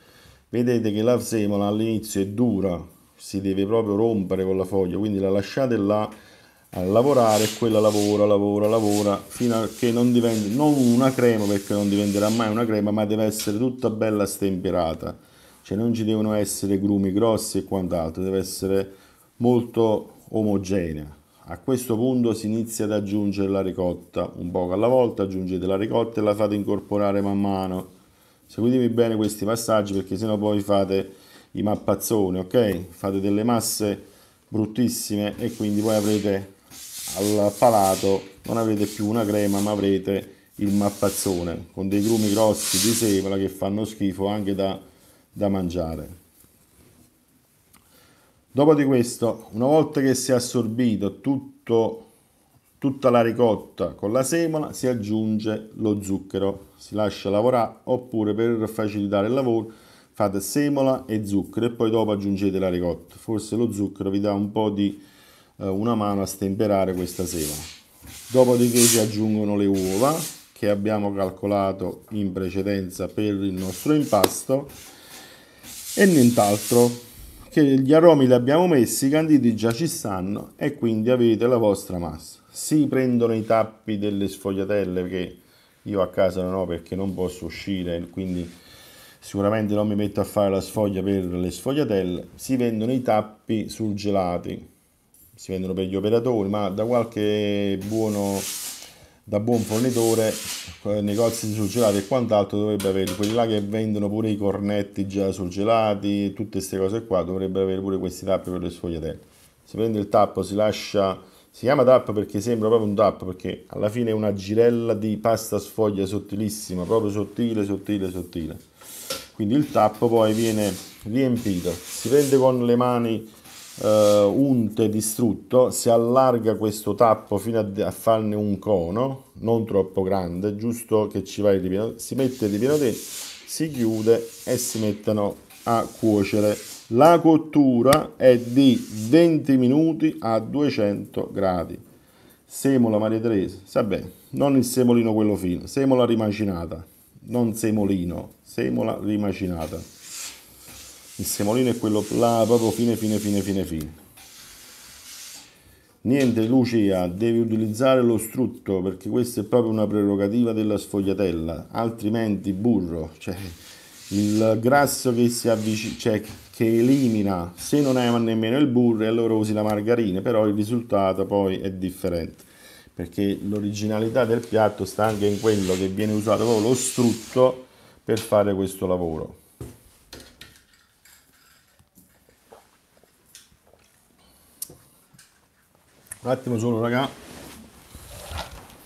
vedete che la semola all'inizio è dura, si deve proprio rompere con la foglia, quindi la lasciate là a lavorare e quella lavora, lavora, lavora fino a che non diventi non una crema perché non diventerà mai una crema, ma deve essere tutta bella stemperata. Cioè non ci devono essere grumi grossi e quant'altro, deve essere molto omogenea. A questo punto si inizia ad aggiungere la ricotta, un po' alla volta aggiungete la ricotta e la fate incorporare man mano. Seguitemi bene questi passaggi perché sennò poi fate i mappazzoni, ok? Fate delle masse bruttissime e quindi poi avrete al palato non avrete più una crema ma avrete il mappazzone con dei grumi grossi di semola che fanno schifo anche da, da mangiare. Dopo di questo, una volta che si è assorbito tutto, tutta la ricotta con la semola, si aggiunge lo zucchero, si lascia lavorare oppure per facilitare il lavoro fate semola e zucchero e poi dopo aggiungete la ricotta. Forse lo zucchero vi dà un po' di eh, una mano a stemperare questa semola. Dopodiché si aggiungono le uova che abbiamo calcolato in precedenza per il nostro impasto e nient'altro che gli aromi li abbiamo messi, i canditi già ci stanno e quindi avete la vostra massa. Si prendono i tappi delle sfogliatelle che io a casa non ho perché non posso uscire, quindi sicuramente non mi metto a fare la sfoglia per le sfogliatelle. Si vendono i tappi surgelati si vendono per gli operatori, ma da qualche buono, da buon fornitore, eh, negozi di surgelati e quant'altro dovrebbe avere, quelli là che vendono pure i cornetti già surgelati, tutte queste cose qua, dovrebbe avere pure questi tappi per le sfogliatelle. Si prende il tappo, si lascia, si chiama tappo perché sembra proprio un tappo, perché alla fine è una girella di pasta sfoglia sottilissima, proprio sottile, sottile, sottile. Quindi il tappo poi viene riempito, si prende con le mani uh, unte distrutto, si allarga questo tappo fino a, a, farne un cono, non troppo grande, giusto che ci va il ripieno, si mette il ripieno dentro, si chiude e si mettono a cuocere. La cottura è di 20 minuti a 200 gradi. Semola Maria Teresa, sa bene, non il semolino quello fino, semola rimacinata, non semolino, semola rimacinata il semolino è quello là proprio fine fine fine fine fine. Niente Lucia devi utilizzare lo strutto perché questa è proprio una prerogativa della sfogliatella. Altrimenti burro cioè il grasso che si avvicina cioè che elimina se non hai nemmeno il burro allora usi la margarina però il risultato poi è differente. Perché l'originalità del piatto sta anche in quello che viene usato proprio lo strutto per fare questo lavoro un attimo solo raga.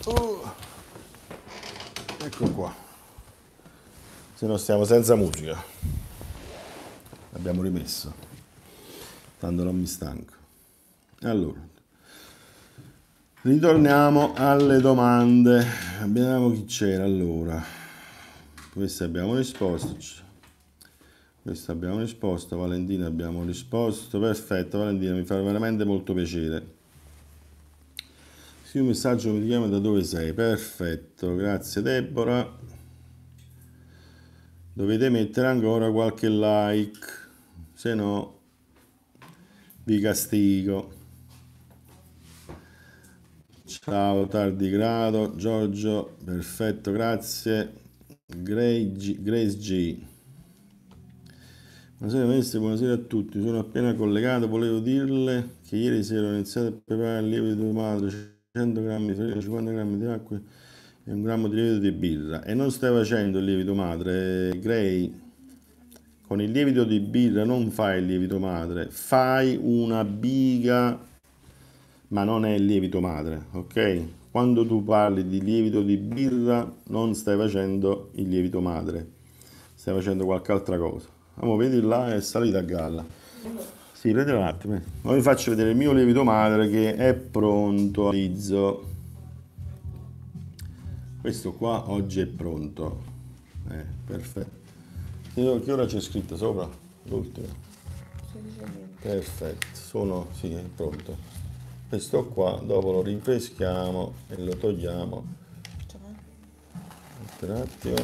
Oh. ecco qua. Se no stiamo senza musica. L'abbiamo rimesso. Tanto non mi stanco. Allora. Ritorniamo alle domande. Abbiamo chi c'era allora. Queste abbiamo risposto. Questo abbiamo risposto. Valentina abbiamo risposto. Perfetto Valentina mi fa veramente molto piacere sì, un messaggio mi richiama da dove sei. Perfetto, grazie Deborah. Dovete mettere ancora qualche like, se no vi castigo. Ciao tardigrado, Giorgio, perfetto, grazie. Grace G. Buonasera maestri, buonasera a tutti. Sono appena collegato, volevo dirle che ieri sera ho iniziato a preparare il lievito di tua madre 100 grammi di farina, 50 grammi di acqua e un grammo di lievito di birra. E non stai facendo il lievito madre Gray. Con il lievito di birra non fai il lievito madre fai una biga ma non è il lievito madre ok? Quando tu parli di lievito di birra non stai facendo il lievito madre stai facendo qualche altra cosa. Amo, vedi là è salita a galla sì, vedete un attimo. Ora vi faccio vedere il mio lievito madre che è pronto. Questo qua oggi è pronto. Eh, perfetto. Che ora c'è scritto sopra? L'ultimo. Perfetto, sono, sì, è pronto. Questo qua dopo lo rinfreschiamo e lo togliamo. Un attimo.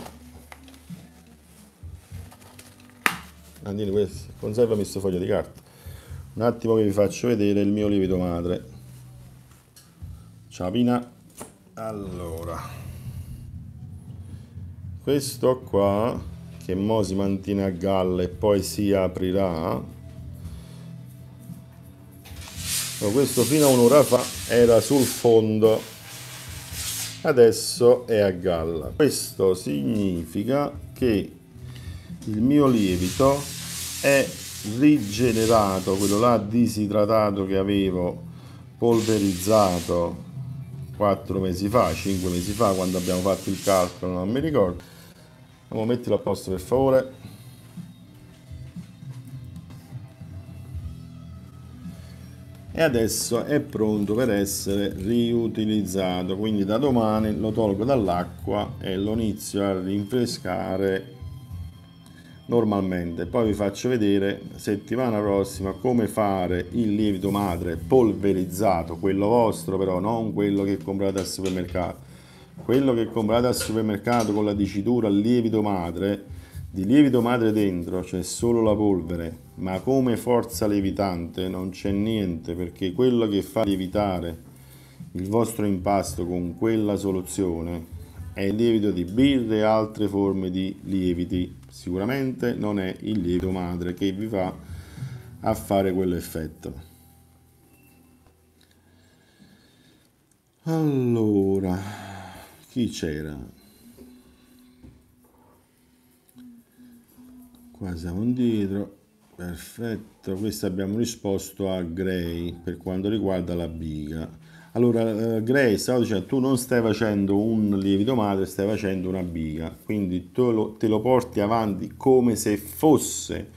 Andini, questo, conservami questo foglio di carta. Un attimo che vi faccio vedere il mio lievito madre. Ciao Pina. Allora, questo qua, che mo si mantiene a galla e poi si aprirà, questo fino a un'ora fa era sul fondo adesso è a galla questo significa che il mio lievito è rigenerato quello là disidratato che avevo polverizzato 4 mesi fa 5 mesi fa quando abbiamo fatto il calcolo non mi ricordo. Andiamo, mettilo a posto per favore. E adesso è pronto per essere riutilizzato. Quindi da domani lo tolgo dall'acqua e lo inizio a rinfrescare normalmente. Poi vi faccio vedere settimana prossima come fare il lievito madre polverizzato quello vostro però non quello che comprate al supermercato. Quello che comprate al supermercato con la dicitura lievito madre di lievito madre dentro c'è solo la polvere ma come forza lievitante non c'è niente perché quello che fa lievitare il vostro impasto con quella soluzione è il lievito di birre e altre forme di lieviti sicuramente non è il lievito madre che vi fa a fare quell'effetto. Allora chi c'era? Qua siamo indietro. Perfetto questo abbiamo risposto a Gray per quanto riguarda la biga allora eh, Gray stavo dicendo tu non stai facendo un lievito madre stai facendo una biga. Quindi te lo, te lo porti avanti come se fosse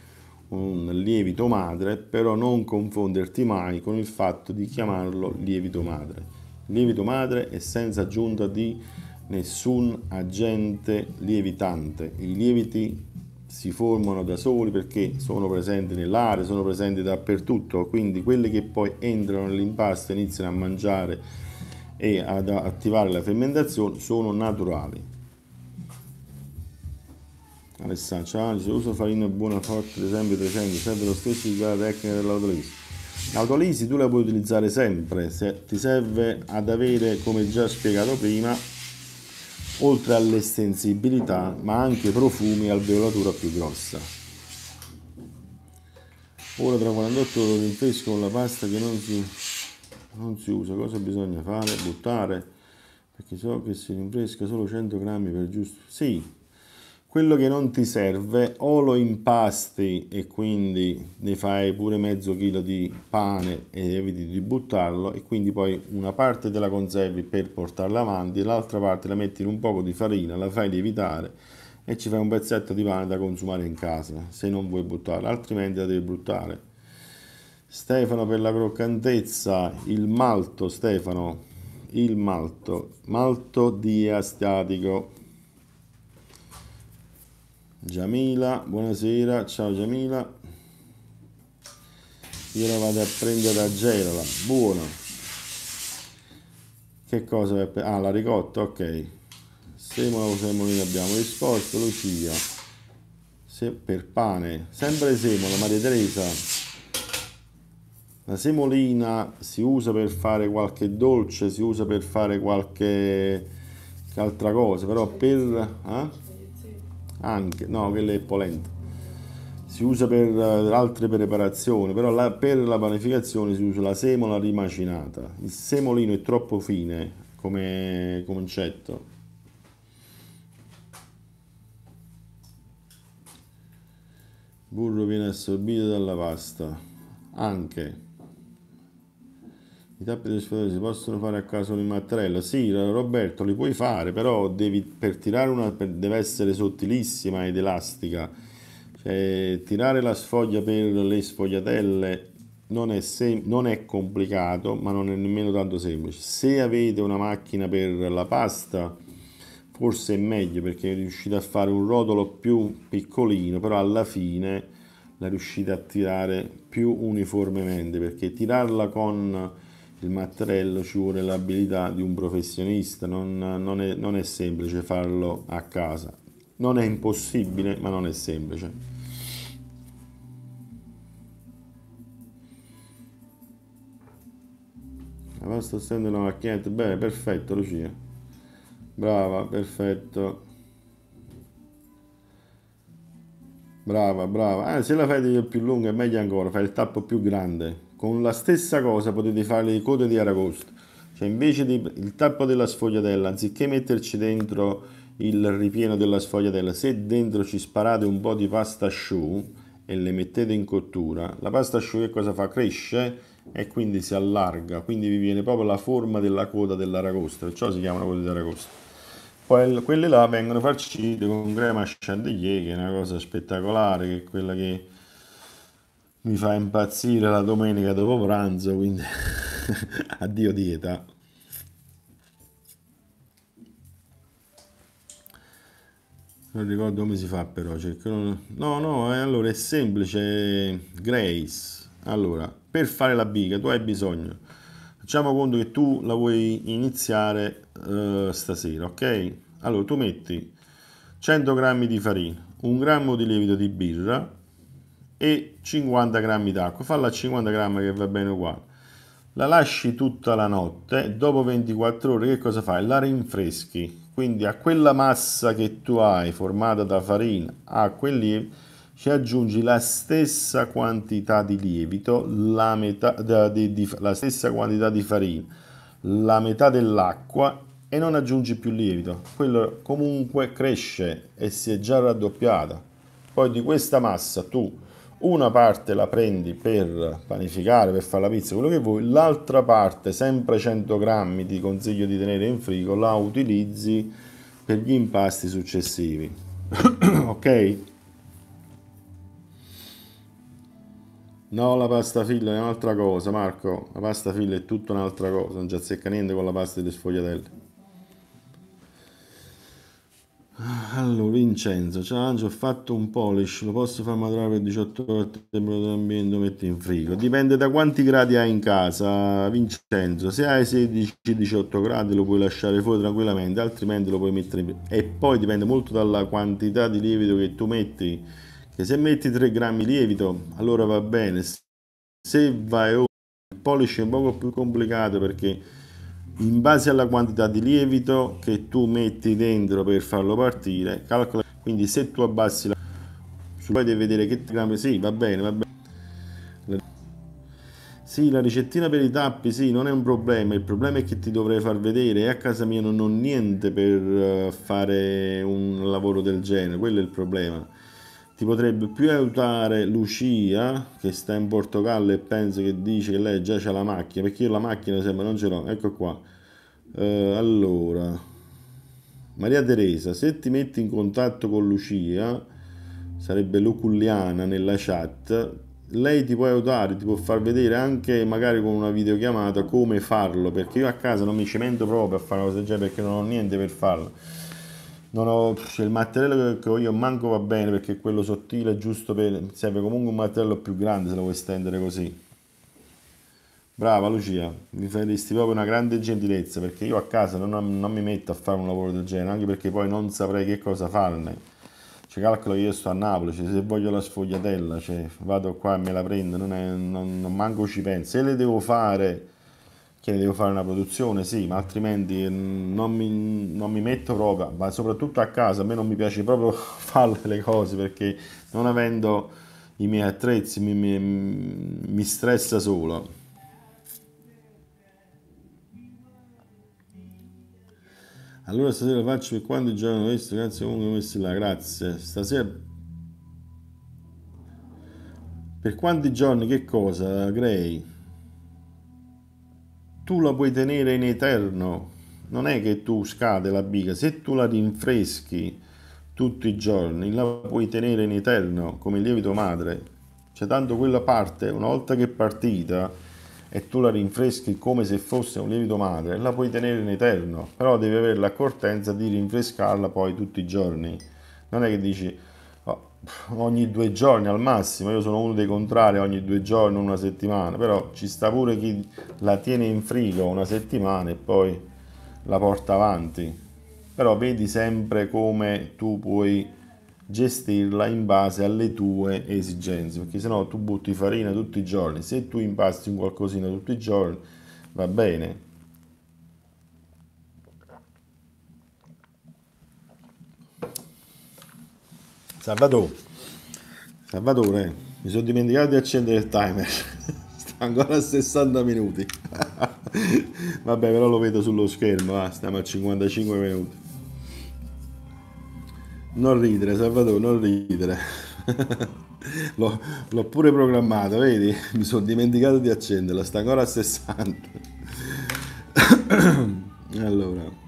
un lievito madre però non confonderti mai con il fatto di chiamarlo lievito madre. Lievito madre è senza aggiunta di nessun agente lievitante. I lieviti si formano da soli perché sono presenti nell'aria, sono presenti dappertutto, quindi quelli che poi entrano nell'impasto e iniziano a mangiare e ad attivare la fermentazione sono naturali. Alessandro, ciao, se uso farina buona forte, ad esempio 300, serve lo stesso di la tecnica dell'autolisi. L'autolisi tu la puoi utilizzare sempre, se ti serve ad avere, come già spiegato prima, oltre all'estensibilità, ma anche profumi e alveolatura più grossa. Ora tra 48 ore rinfresco con la pasta che non si, non si usa, cosa bisogna fare? Buttare? Perché so che si rinfresca solo 100 grammi per giusto. Sì, quello che non ti serve o lo impasti e quindi ne fai pure mezzo chilo di pane e eviti di buttarlo e quindi poi una parte te la conservi per portarla avanti l'altra parte la metti in un poco di farina, la fai lievitare e ci fai un pezzetto di pane da consumare in casa se non vuoi buttarla, altrimenti la devi buttare. Stefano per la croccantezza, il malto Stefano, il malto, malto diastatico Giamila, buonasera, ciao Giamila. Io la vado a prendere da Gelala, buono. Che cosa? Ah, la ricotta, ok. Semola o semolina abbiamo risposto, Lucia. Se, per pane, sempre semola, Maria Teresa. La semolina si usa per fare qualche dolce, si usa per fare qualche altra cosa, però per... Eh? Anche, no, quella è polenta. Si usa per uh, altre preparazioni, però la, per la panificazione si usa la semola rimacinata. Il semolino è troppo fine come concetto. Burro viene assorbito dalla pasta. Anche. I tappi del sfogliato si possono fare a caso con il mattarello? Sì, Roberto, li puoi fare, però devi, per tirare una deve essere sottilissima ed elastica. Cioè, tirare la sfoglia per le sfogliatelle non è, sem- non è complicato, ma non è nemmeno tanto semplice. Se avete una macchina per la pasta, forse è meglio perché riuscite a fare un rotolo più piccolino, però alla fine la riuscite a tirare più uniformemente perché tirarla con il mattarello ci vuole l'abilità di un professionista, non, non, è, non, è, semplice farlo a casa. Non è impossibile, ma non è semplice. Allora sto sentendo una macchinetta, bene, perfetto Lucia. Brava, perfetto. Brava, brava. Ah, se la fai più lunga è meglio ancora, fai il tappo più grande. Con la stessa cosa potete fare le code di aragosto. Cioè invece del tappo della sfogliatella, anziché metterci dentro il ripieno della sfogliatella, se dentro ci sparate un po' di pasta asciù e le mettete in cottura, la pasta asciù che cosa fa? Cresce e quindi si allarga, quindi vi viene proprio la forma della coda dell'aragosta, perciò si chiama coda di aragosta. Poi quelle là vengono farcite con crema chantilly, che è una cosa spettacolare, che è quella che mi fa impazzire la domenica dopo pranzo, quindi [LAUGHS] addio dieta. Non ricordo come si fa però, cerco... no no, eh, allora è semplice, Grace. Allora, per fare la biga tu hai bisogno, facciamo conto che tu la vuoi iniziare uh, stasera, ok? Allora tu metti 100 g di farina, 1 grammo di lievito di birra e 50 g d'acqua, falla a 50 g che va bene uguale. La lasci tutta la notte, dopo 24 ore che cosa fai? La rinfreschi, quindi a quella massa che tu hai formata da farina, a quel lievito, ci aggiungi la stessa quantità di lievito, la, metà, di, di, la stessa quantità di farina, la metà dell'acqua e non aggiungi più lievito. Quello comunque cresce e si è già raddoppiata. Poi di questa massa tu una parte la prendi per panificare, per fare la pizza, quello che vuoi, l'altra parte, sempre 100 grammi, ti consiglio di tenere in frigo, la utilizzi per gli impasti successivi. [COUGHS] ok? No, la pasta filla è un'altra cosa, Marco. La pasta filla è tutta un'altra cosa, non ci azzecca niente con la pasta delle sfogliatelle. Allora, Vincenzo, ciao ho fatto un polish, lo posso far maturare per 18 ore a temperatura ambiente, lo metti in frigo. Dipende da quanti gradi hai in casa, Vincenzo. Se hai 16-18 gradi lo puoi lasciare fuori tranquillamente, altrimenti lo puoi mettere in. E poi dipende molto dalla quantità di lievito che tu metti che se metti 3 grammi lievito allora va bene se vai oltre il polish è un poco più complicato perché in base alla quantità di lievito che tu metti dentro per farlo partire calcola quindi se tu abbassi la poi devi vedere che grammi sì va bene va bene sì, la ricettina per i tappi, sì, non è un problema. Il problema è che ti dovrei far vedere. E a casa mia non ho niente per eh, fare un lavoro del genere. Quello è il problema ti potrebbe più aiutare Lucia che sta in Portogallo e pensa che dice che lei già c'ha la macchina perché io la macchina sembra non ce l'ho. Ecco qua. Eh, allora Maria Teresa se ti metti in contatto con Lucia sarebbe Luculliana nella chat lei ti può aiutare ti può far vedere anche magari con una videochiamata come farlo perché io a casa non mi cimento proprio a fare una cosa del genere perché non ho niente per farlo ho, cioè il materiale che ho io manco va bene perché è quello sottile giusto per serve comunque un materiale più grande se lo vuoi stendere così. Brava Lucia mi faresti proprio una grande gentilezza perché io a casa non, non, mi metto a fare un lavoro del genere anche perché poi non saprei che cosa farne. Cioè calcolo io sto a Napoli cioè, se voglio la sfogliatella cioè, vado qua e me la prendo non, è, non, non manco ci penso. Se le devo fare che devo fare una produzione, sì, ma altrimenti non mi, non mi, metto proprio, ma soprattutto a casa, a me non mi piace proprio [LAUGHS] fare le cose perché non avendo i miei attrezzi mi, mi, mi stressa solo. Allora stasera faccio per quanti giorni ho grazie comunque messi là, grazie. Stasera per quanti giorni che cosa, Gray? Tu la puoi tenere in eterno, non è che tu scade la biga, se tu la rinfreschi tutti i giorni, la puoi tenere in eterno come lievito madre. Cioè tanto quella parte, una volta che è partita e tu la rinfreschi come se fosse un lievito madre, la puoi tenere in eterno, però devi avere l'accortenza di rinfrescarla poi tutti i giorni. Non è che dici ogni due giorni al massimo, io sono uno dei contrari ogni due giorni, una settimana, però ci sta pure chi la tiene in frigo una settimana e poi la porta avanti. Però vedi sempre come tu puoi gestirla in base alle tue esigenze, perché sennò tu butti farina tutti i giorni, se tu impasti un qualcosina tutti i giorni, Va bene? Salvatore, Salvatore, mi sono dimenticato di accendere il timer. [LAUGHS] Sta ancora a 60 minuti. [LAUGHS] Vabbè, però lo vedo sullo schermo, va, stiamo a 55 minuti. Non ridere, Salvatore, non ridere. [LAUGHS] l'ho pure programmato, vedi? Mi sono dimenticato di accenderla, sta ancora a 60. [COUGHS] allora.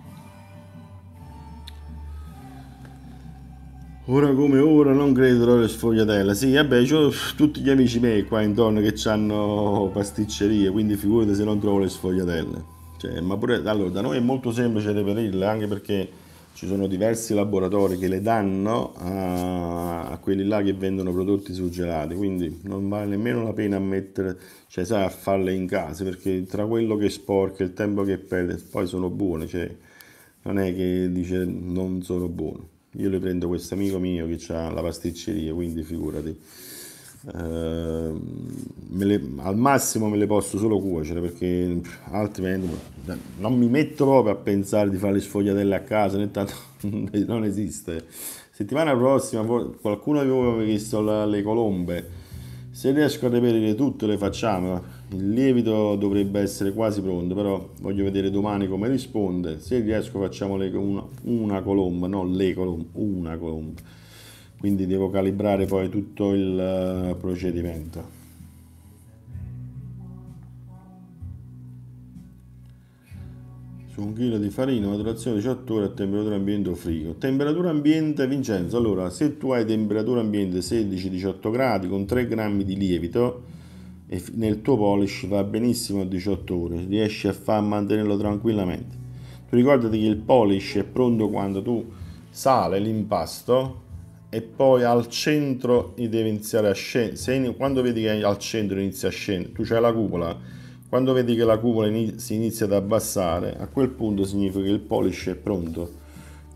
Ora come ora non credo alle sfogliatelle. Sì, vabbè, ho tutti gli amici miei qua intorno che hanno pasticcerie, quindi figurate se non trovo le sfogliatelle. Cioè, ma pure, allora, da noi è molto semplice reperirle, anche perché ci sono diversi laboratori che le danno a, a quelli là che vendono prodotti surgelati, quindi non vale nemmeno la pena mettere, cioè sai, a farle in casa, perché tra quello che sporca e il tempo che perde, poi sono buone, cioè non è che dice non sono buone. Io le prendo questo amico mio che ha la pasticceria, quindi figurati. Uh, le, al massimo me le posso solo cuocere perché altrimenti non mi metto proprio a pensare di fare le sfogliatelle a casa, né tanto [LAUGHS] non esiste. Settimana prossima qualcuno di voi aveva visto le colombe, se riesco a reperire tutte le facciamo il lievito dovrebbe essere quasi pronto, però voglio vedere domani come risponde. Se riesco facciamo le, una, una, colomba, non le colombe, una colomba. Quindi devo calibrare poi tutto il uh, procedimento. Su un chilo di farina, maturazione 18 ore a temperatura ambiente o frigo. Temperatura ambiente, Vincenzo, allora se tu hai temperatura ambiente 16-18 gradi con 3 grammi di lievito, e nel tuo polish va benissimo a 18 ore, riesci a far mantenerlo tranquillamente. Tu ricordati che il polish è pronto quando tu sale l'impasto e poi al centro deve iniziare a scendere. Quando vedi che al centro inizia a scendere, tu c'hai la cupola, quando vedi che la cupola si inizia ad abbassare, a quel punto significa che il polish è pronto.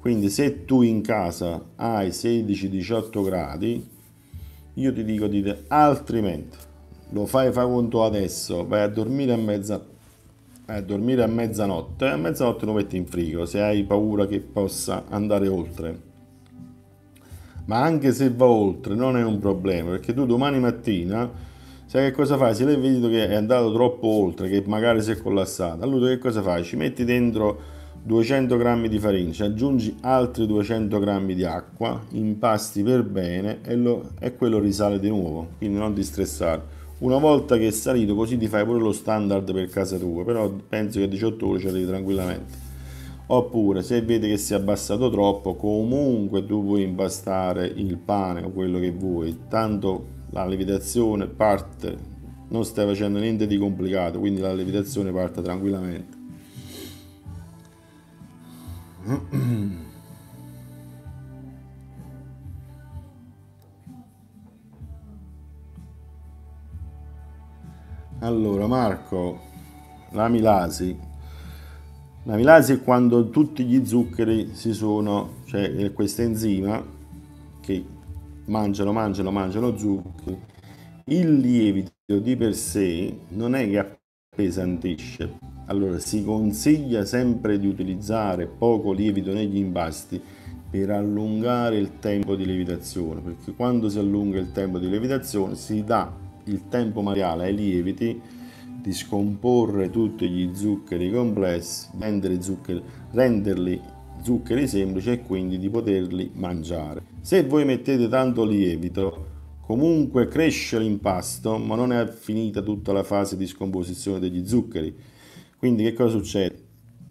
Quindi se tu in casa hai 16-18 gradi, io ti dico di altrimenti lo fai, fai conto adesso, vai a dormire a mezza a dormire a mezzanotte, a mezzanotte lo metti in frigo se hai paura che possa andare oltre. Ma anche se va oltre non è un problema, perché tu domani mattina sai che cosa fai? Se l'hai vedo che è andato troppo oltre, che magari si è collassato, allora che cosa fai? Ci metti dentro 200 g di farina, ci aggiungi altri 200 g di acqua, impasti per bene e, lo, e quello risale di nuovo, quindi non ti stressare una volta che è salito così ti fai pure lo standard per casa tua però penso che 18 ore ci arrivi tranquillamente. Oppure se vedi che si è abbassato troppo comunque tu puoi impastare il pane o quello che vuoi. Tanto la lievitazione parte non stai facendo niente di complicato quindi la lievitazione parte tranquillamente [CLEARS THROAT] Allora, Marco, la milasi. La milasi è quando tutti gli zuccheri si sono, cioè questo enzima che mangiano, mangiano, mangiano zuccheri. Il lievito di per sé non è che appesantisce. Allora, si consiglia sempre di utilizzare poco lievito negli impasti per allungare il tempo di lievitazione, perché quando si allunga il tempo di lievitazione si dà il tempo materiale ai lieviti di scomporre tutti gli zuccheri complessi, zuccheri, renderli zuccheri semplici e quindi di poterli mangiare. Se voi mettete tanto lievito, comunque cresce l'impasto, ma non è finita tutta la fase di scomposizione degli zuccheri. Quindi che cosa succede?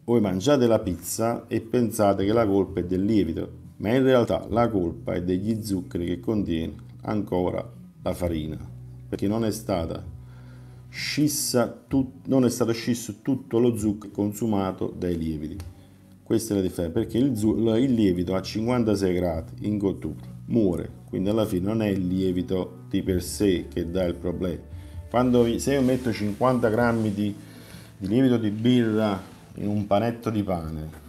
Voi mangiate la pizza e pensate che la colpa è del lievito, ma in realtà la colpa è degli zuccheri che contiene ancora la farina perché non è stata scissa tut, non è stato scisso tutto lo zucchero consumato dai lieviti. Questa è la differenza, perché il, il lievito a 56 gradi in cottura muore, quindi alla fine non è il lievito di per sé che dà il problema. Quando, se io metto 50 grammi di, di lievito di birra in un panetto di pane,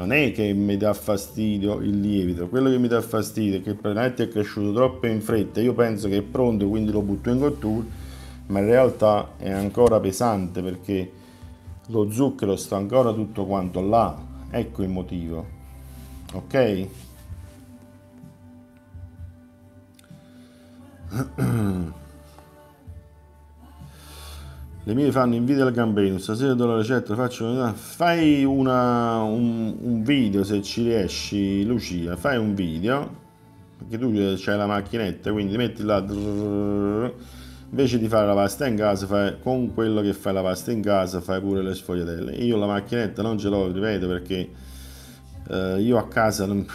non è che mi dà fastidio il lievito, quello che mi dà fastidio è che il panetto è cresciuto troppo in fretta, io penso che è pronto quindi lo butto in cottura, ma in realtà è ancora pesante perché lo zucchero sta ancora tutto quanto là, ecco il motivo, ok? [CLEARS THROAT] Le mie fanno invidia al gambino, stasera do la ricetta, faccio una... Fai una, un, un, video se ci riesci, Lucia, fai un video, perché tu c'hai la macchinetta, quindi metti là, invece di fare la pasta in casa, fai, con quello che fai la pasta in casa, fai pure le sfogliatelle. Io la macchinetta non ce l'ho, ripeto, perché eh, io a casa non,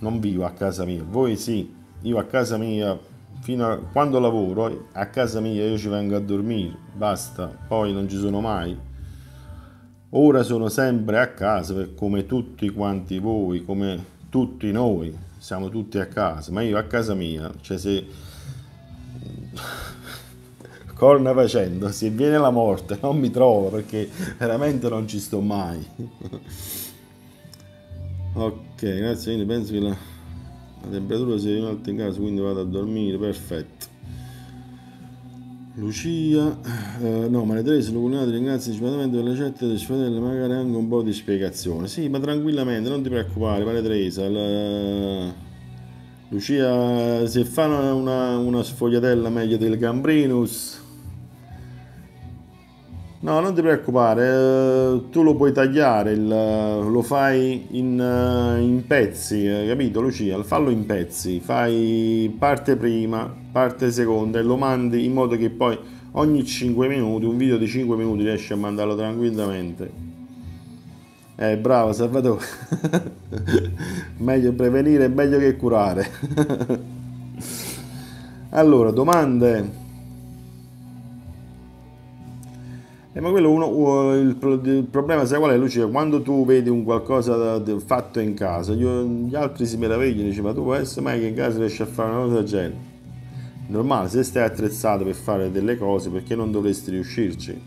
non vivo a casa mia, voi sì, io a casa mia fino a quando lavoro a casa mia io ci vengo a dormire, basta, poi non ci sono mai. Ora sono sempre a casa come tutti quanti voi, come tutti noi, siamo tutti a casa, ma io a casa mia, cioè se [LAUGHS] corna facendo, se viene la morte non mi trovo perché veramente non ci sto mai. [LAUGHS] ok, grazie, penso che la la temperatura si è rivolta in casa quindi vado a dormire perfetto. Lucia eh, no Maria Teresa Luculinato ringrazio cittadamente per le ricette delle sfratelle magari anche un po' di spiegazione. Sì ma tranquillamente non ti preoccupare Maria Teresa la... Lucia se fa una, una sfogliatella meglio del Gambrinus No, non ti preoccupare, eh, tu lo puoi tagliare, lo fai in, eh, in pezzi, eh, capito Lucia? Fallo in pezzi, fai parte prima, parte seconda e lo mandi in modo che poi ogni 5 minuti, un video di 5 minuti riesci a mandarlo tranquillamente. Eh, bravo Salvatore. [LAUGHS] meglio prevenire meglio che curare. [LAUGHS] allora, domande? Eh, ma quello uno, il, problema sai qual è Lucia? Quando tu vedi un qualcosa fatto in casa, gli altri si meravigliano, dice ma tu puoi essere mai che in casa riesci a fare una cosa del genere? Normale, se stai attrezzato per fare delle cose, perché non dovresti riuscirci?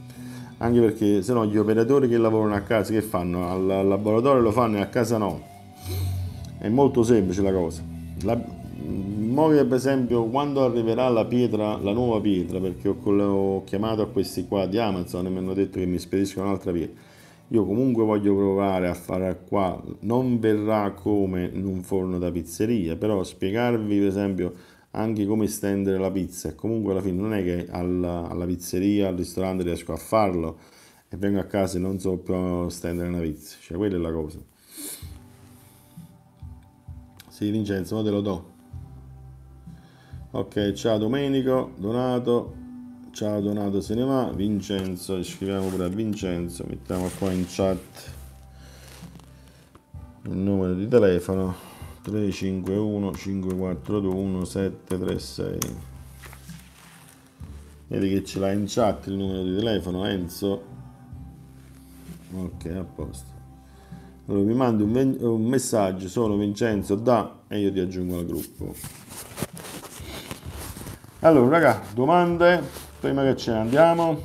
Anche perché se no gli operatori che lavorano a casa che fanno? Al laboratorio lo fanno e a casa no. È molto semplice la cosa. La, Mo per esempio quando arriverà la pietra, la nuova pietra, perché ho, ho, chiamato a questi qua di Amazon e mi hanno detto che mi spediscono un'altra pietra, io comunque voglio provare a fare qua, non verrà come in un forno da pizzeria, però spiegarvi per esempio anche come stendere la pizza comunque alla fine non è che alla, alla pizzeria, al ristorante riesco a farlo e vengo a casa e non so più stendere una pizza, cioè quella è la cosa. Sì Vincenzo, ma te lo do. Ok, ciao Domenico, Donato, ciao Donato se ne va, Vincenzo, scriviamo pure a Vincenzo, mettiamo qua in chat il numero di telefono 351 542 1736 vedi che ce l'ha in chat il numero di telefono Enzo? Ok a posto. Allora mi mandi un, un messaggio sono Vincenzo da e io ti aggiungo al gruppo allora, raga, domande prima che ce ne andiamo.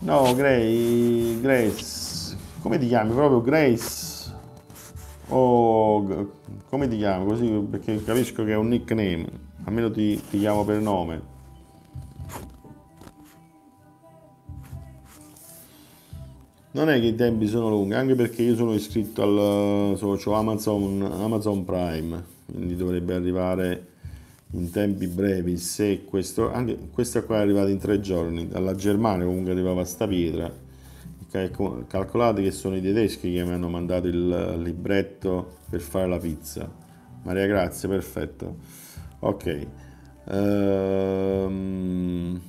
No, Grace, Grace, come ti chiami? Proprio Grace? O come ti chiami? Così perché capisco che è un nickname, almeno ti, ti chiamo per nome. Non è che i tempi sono lunghi, anche perché io sono iscritto al so, Amazon, Amazon Prime, quindi dovrebbe arrivare in tempi brevi se questo anche questa qua è arrivata in tre giorni dalla Germania comunque arrivava sta pietra. Calcolate che sono i tedeschi che mi hanno mandato il libretto per fare la pizza. Maria Grazia perfetto. Ok um,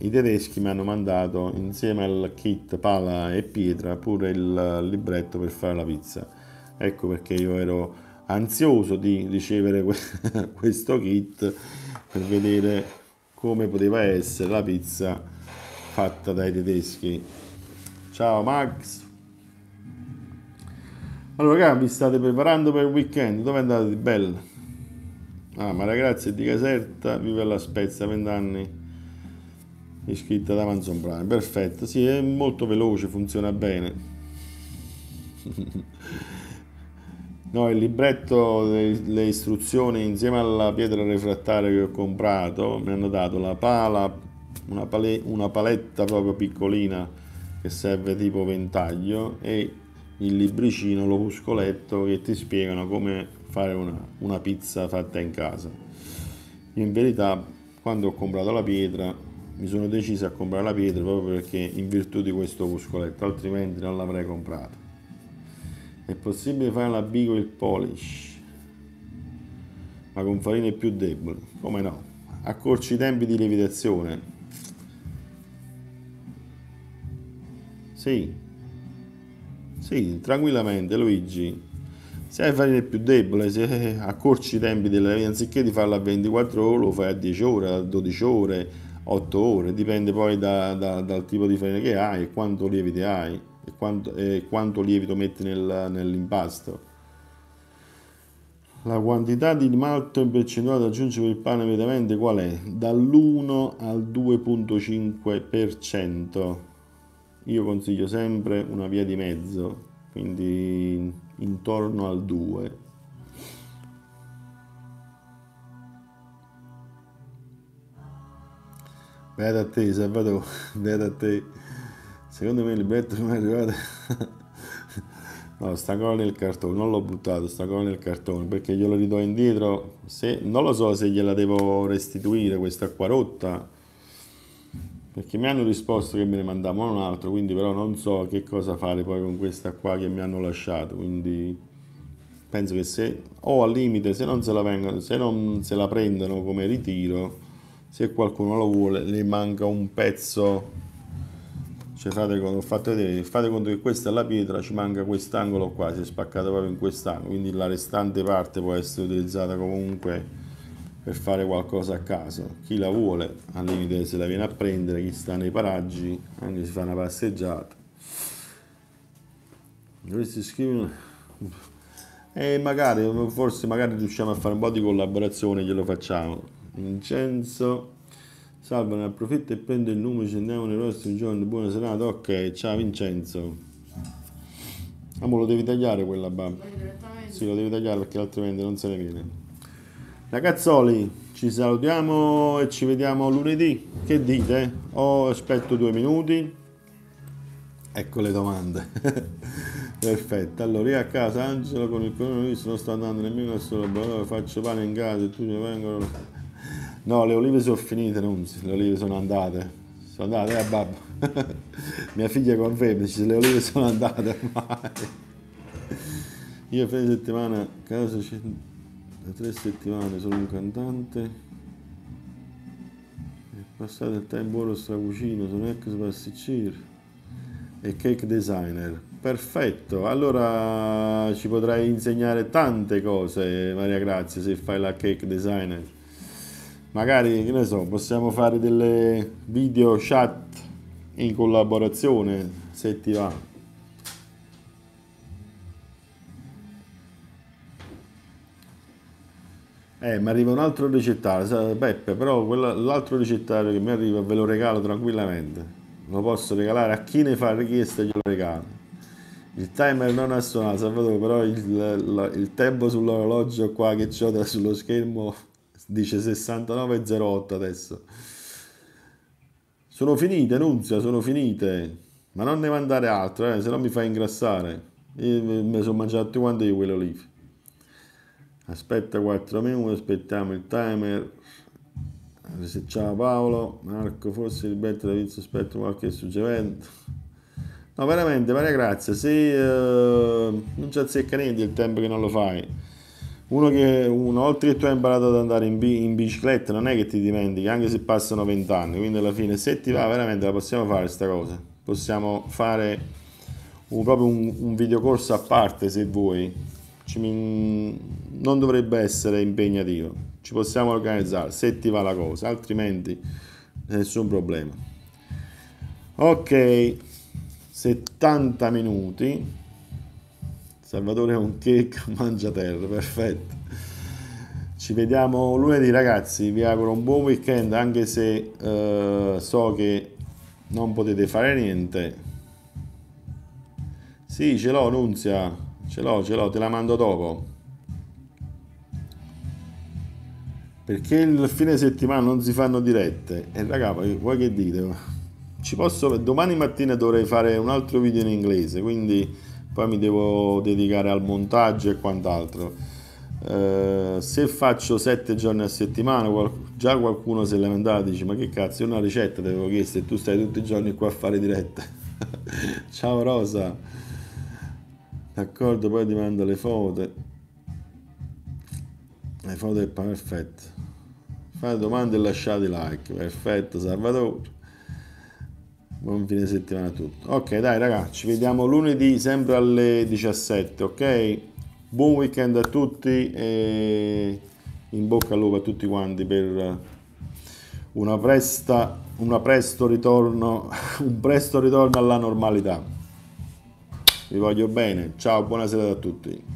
i tedeschi mi hanno mandato insieme al kit pala e pietra pure il libretto per fare la pizza. Ecco perché io ero ansioso di ricevere [LAUGHS] questo kit per vedere come poteva essere la pizza fatta dai tedeschi. Ciao Max! Allora ragazzi, vi state preparando per il weekend? Dove andate di bello? Ah, ma ragazzi è di Caserta, vive alla Spezia, 20 anni, iscritta Amazon Prime. Perfetto, sì, è molto veloce, funziona bene. [LAUGHS] No, il libretto, le, le, istruzioni insieme alla pietra refrattaria che ho comprato mi hanno dato la pala una, pale, una paletta proprio piccolina che serve tipo ventaglio e il libricino, l'opuscoletto che ti spiegano come fare una, una pizza fatta in casa. In verità quando ho comprato la pietra mi sono deciso a comprare la pietra proprio perché in virtù di questo opuscoletto, altrimenti non l'avrei comprata. È possibile fare la B con il polish, ma con farine più deboli? Come no? Accorci i tempi di lievitazione. Sì, sì, tranquillamente Luigi. Se hai farine più debole, se accorci i tempi della vita, anziché di farla a 24 ore, lo fai a 10 ore, a 12 ore, 8 ore, dipende poi da, da, dal tipo di farina che hai e quanto lievito hai e quanto, e quanto lievito metti nel, nell'impasto. La quantità di malto in percentuale da aggiungere per il pane mediamente qual è? Dall'1 al 2.5%. Io consiglio sempre una via di mezzo, quindi intorno al 2. Beata a te, Salvatore, [LAUGHS] beata a te. Secondo me il libretto non [LAUGHS] è arrivato. no, sta ancora nel cartone, non l'ho buttato, sta ancora nel cartone perché glielo ridò indietro. Se, non lo so se gliela devo restituire questa qua rotta perché mi hanno risposto che me ne mandavano un altro, quindi però non so che cosa fare poi con questa qua che mi hanno lasciato, quindi penso che se o al limite se non se la vengono, se non se la prendono come ritiro, se qualcuno lo vuole, ne manca un pezzo. Cioè fate conto, fatto vedere, fate conto che questa è la pietra, ci manca quest'angolo qua, si è spaccato proprio in quest'angolo, quindi la restante parte può essere utilizzata comunque per fare qualcosa a caso. Chi la vuole al limite se la viene a prendere, chi sta nei paraggi, anche si fa una passeggiata. Dovresti scrivere [LAUGHS] e magari, forse magari riusciamo a fare un po' di collaborazione, glielo facciamo. Vincenzo, salva, ne approfitto e prendo il numero, ci andiamo nei prossimi giorni, buona serata, ok, ciao Vincenzo. Amo lo devi tagliare quella bamba. Sì, lo devi tagliare perché altrimenti non se ne viene. Ragazzoli, ci salutiamo e ci vediamo lunedì. Che dite? O aspetto due minuti? Ecco le domande. [LAUGHS] Perfetto. Allora, io a casa, Angelo, con il coronavirus non sto andando nemmeno a solo laboratorio, faccio pane in casa e tu mi vengono... No, le olive sono finite, non le olive sono andate. Sono andate, eh, babbo. [LAUGHS] Mia figlia conferma, dice, le olive sono andate ormai. Io fine settimana a casa... Da tre settimane sono un cantante. È passato il tempo ora sta cucina, sono ex pasticcere e cake designer. Perfetto, allora ci potrai insegnare tante cose, Maria Grazia, se fai la cake designer. Magari, che ne so, possiamo fare delle video chat in collaborazione, se ti va. Eh, mi arriva un altro ricettario, Peppe, però l'altro ricettario che mi arriva ve lo regalo tranquillamente. Lo posso regalare a chi ne fa richiesta glielo regalo. Il timer non ha suonato, Salvatore, però il, il tempo sull'orologio qua che ho sullo schermo dice 69.08 adesso. Sono finite, Nunzia, sono finite. Ma non ne mandare altro, eh, se no mi fai ingrassare. Io mi sono mangiato tutti quanti io quelle olive aspetta 4 minuti aspettiamo il timer ciao Paolo Marco forse il betto da Vizio aspetto qualche suggerimento no veramente Maria Grazia se uh, non ci azzecca niente il tempo che non lo fai uno che una volta che tu hai imparato ad andare in, in bicicletta non è che ti dimentichi anche se passano 20 anni quindi alla fine se ti va veramente la possiamo fare questa cosa possiamo fare un, proprio un, un videocorso a parte se vuoi non dovrebbe essere impegnativo. Ci possiamo organizzare se ti va la cosa, altrimenti nessun problema. Ok, 70 minuti. Salvatore è un cake [LAUGHS] mangia terra, perfetto. Ci vediamo lunedì ragazzi, vi auguro un buon weekend anche se uh, so che non potete fare niente. Sì, ce l'ho Nunzia, Ce l'ho, ce l'ho, te la mando dopo. perché il fine settimana non si fanno dirette e raga poi vuoi che dite ci posso domani mattina dovrei fare un altro video in inglese quindi poi mi devo dedicare al montaggio e quant'altro. Eh, se faccio sette giorni a settimana qual- già qualcuno si è lamentato dice ma che cazzo è una ricetta ti avevo chiesto e tu stai tutti i giorni qua a fare dirette [LAUGHS] ciao Rosa. D'accordo poi ti mando le foto. Le foto è perfetto. Fate domande e lasciate like. Perfetto Salvatore buon fine settimana a tutti. Ok dai ragazzi ci vediamo lunedì sempre alle 17 ok? Buon weekend a tutti e in bocca al lupo a tutti quanti per una presta una presto ritorno [LAUGHS] un presto ritorno alla normalità. Vi voglio bene. Ciao buonasera a tutti